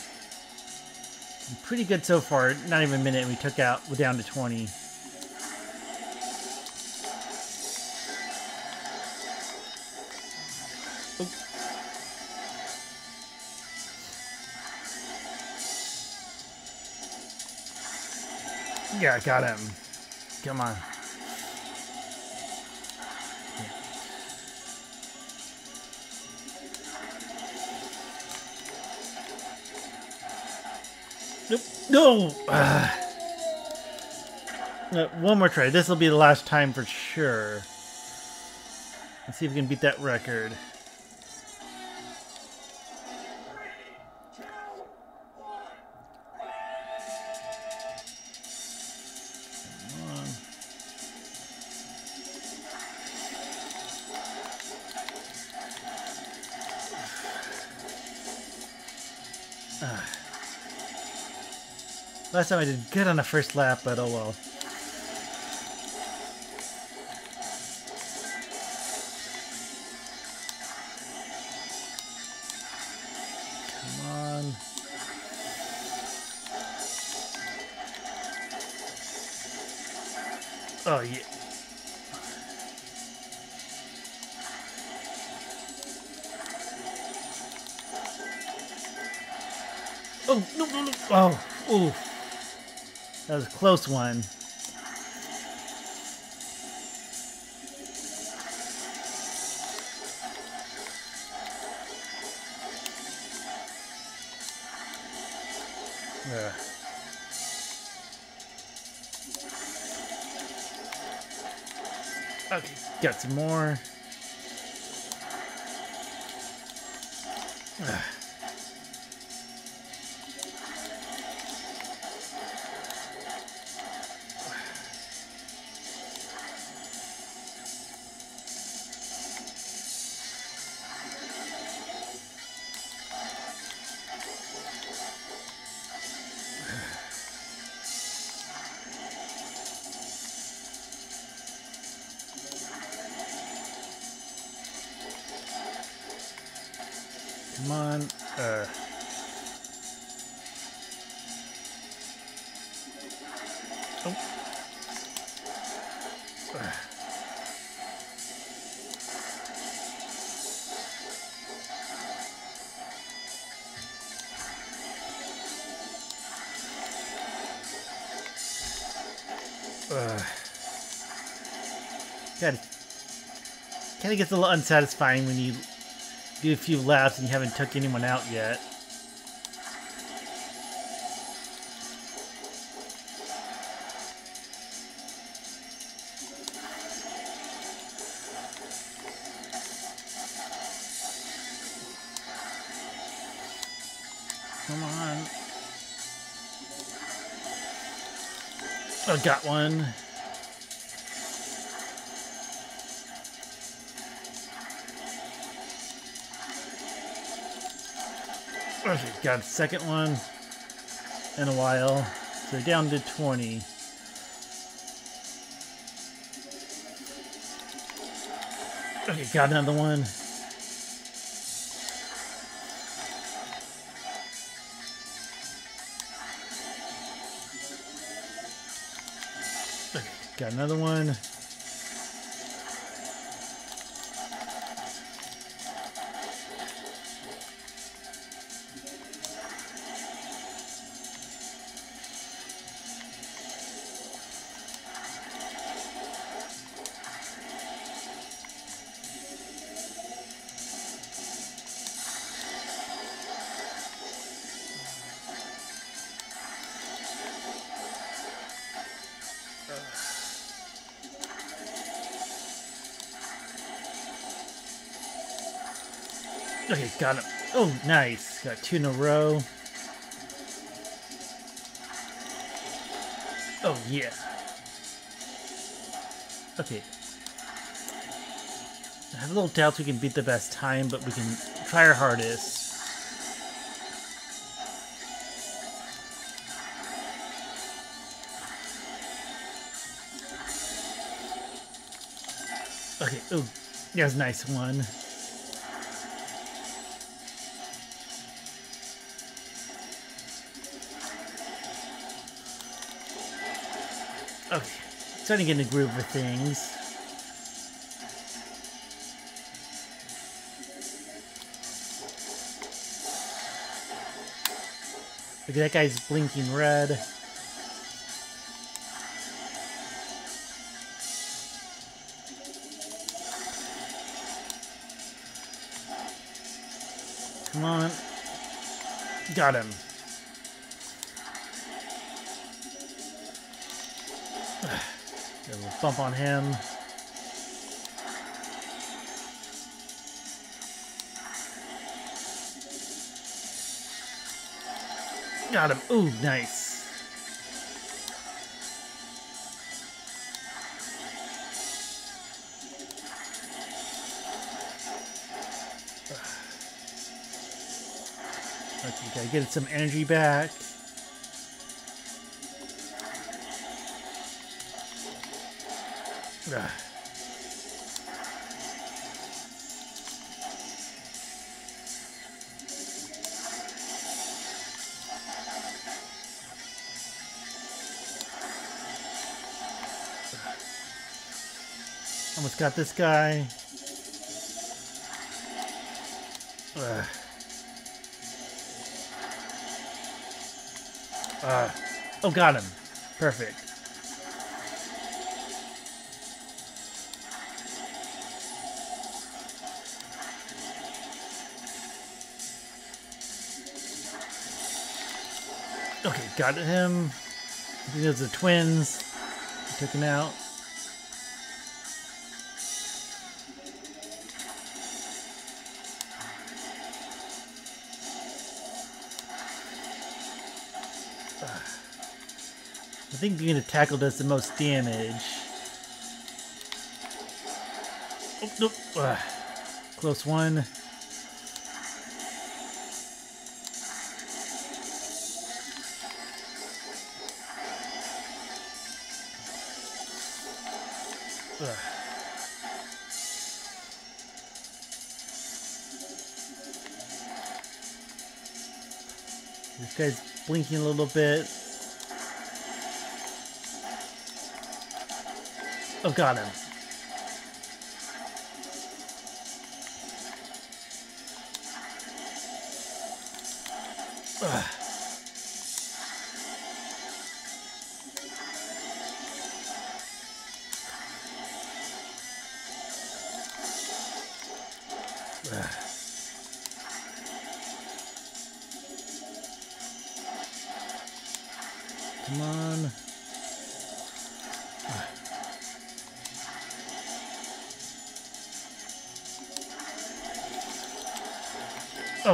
Pretty good so far. Not even a minute, we took out, we're down to 20. Yeah, I got him. Come on. Nope. No! Uh, one more try. This will be the last time for sure. Let's see if we can beat that record. Time I did good on the first lap, but oh well. Close one. Ugh. Okay, got some more. Kind of gets a little unsatisfying when you do a few laps and you haven't took anyone out yet. Come on. Oh, got one. Okay, got a second one in a while. So down to 20. Okay, got another one. Okay, got another one. Got him. Oh, nice. Got two in a row. Oh, yeah. Okay. I have a little doubts we can beat the best time, but we can try our hardest. Okay, oh, that was a nice one. Starting to get in groove of things. Look at that guy's blinking red. Come on. Got him. Bump on him. Got him. Ooh, nice. Okay, gotta get some energy back. Ugh. Almost got this guy. Ugh. Uh, oh, got him. Perfect. Okay, got him. Think those the twins. Took him out. I think being a tackle does the most damage. Oh, nope. Close one. Guy's blinking a little bit. Oh, got him.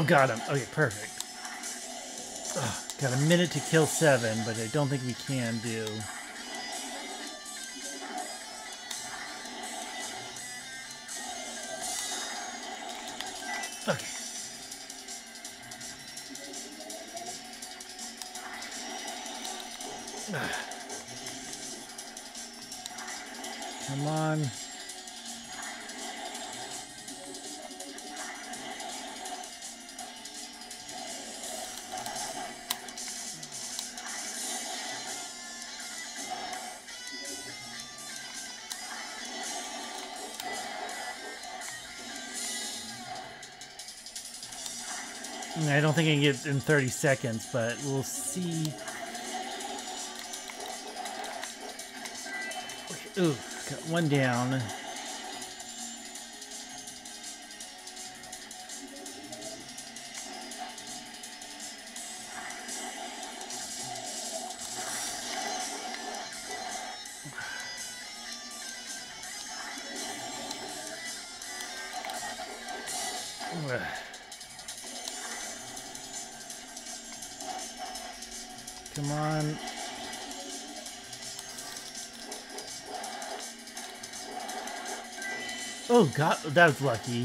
Got him. Okay, perfect. Got a minute to kill seven, but I don't think we can do. Come on. Think I can get in 30 seconds, but we'll see. Ooh, got one down. Oh god, that was lucky.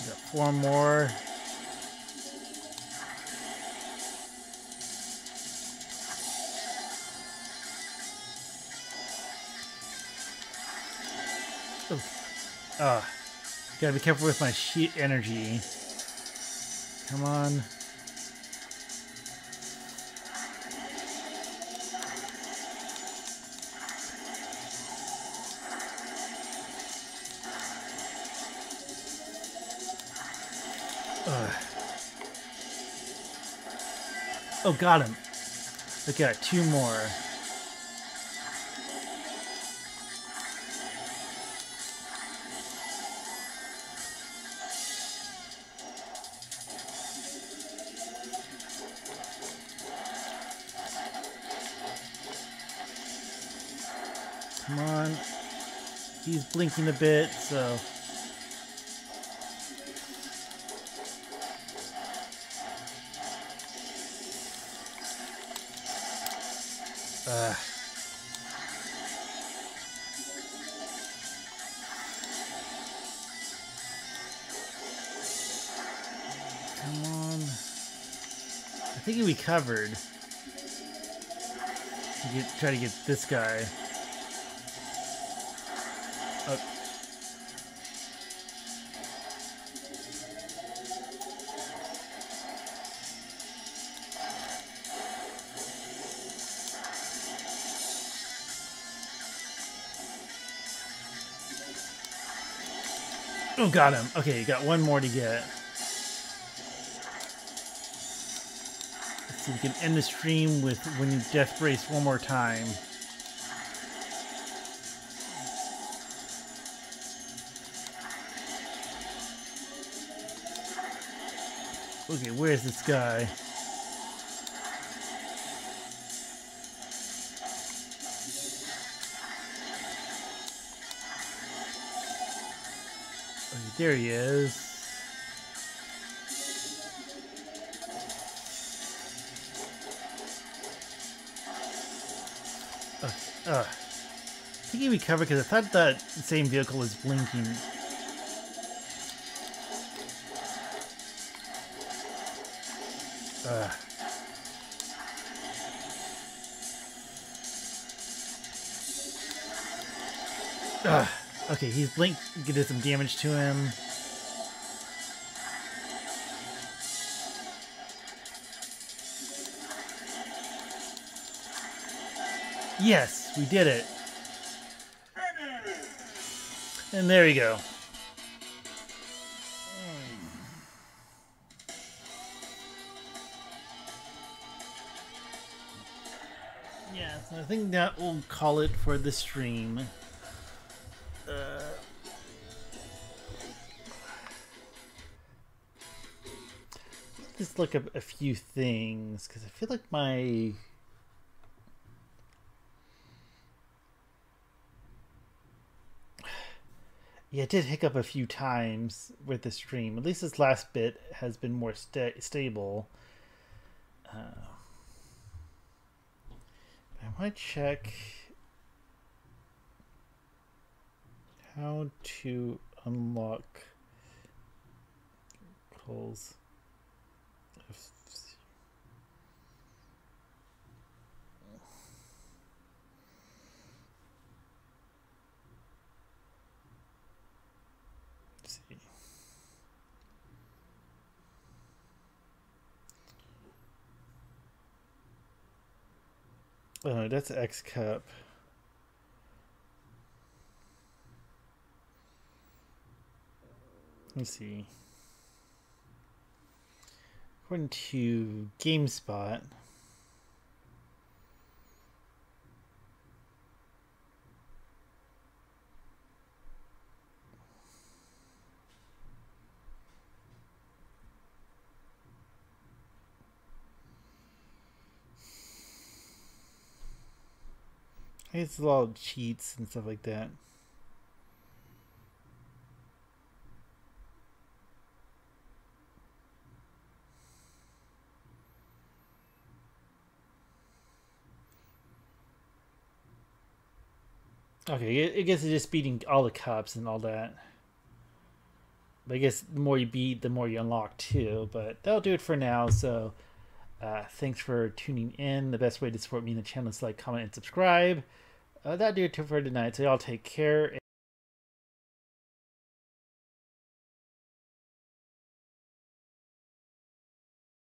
Got four more. Oh, uh, gotta be careful with my sheet energy. Come on. Oh, got him. Look at two more. Come on. He's blinking a bit, so... covered. To get, try to get this guy. Oh, got him. Okay, got one more to get. If we can end the stream with winning Death Race one more time. Okay, where's this guy? Okay, there he is. Uh, uh. I think he recovered because I thought that same vehicle was blinking. Uh. Ugh. Okay, he's blink did some damage to him. Yes, we did it. And there you go. Yeah, so I think that will call it for the stream. Uh, just look up a few things because I feel like my yeah, it did hiccup a few times with the stream. At least this last bit has been more sta stable. Uh, I to check how to unlock calls. Let's see. Oh, that's X cup. Let's see. According to GameSpot, it's a lot of cheats and stuff like that. Okay, I guess it's just beating all the cups and all that. But I guess the more you beat, the more you unlock too. But that'll do it for now. So uh, thanks for tuning in. The best way to support me in the channel is like, comment, and subscribe. Uh, that'll do it for tonight. So y'all take care.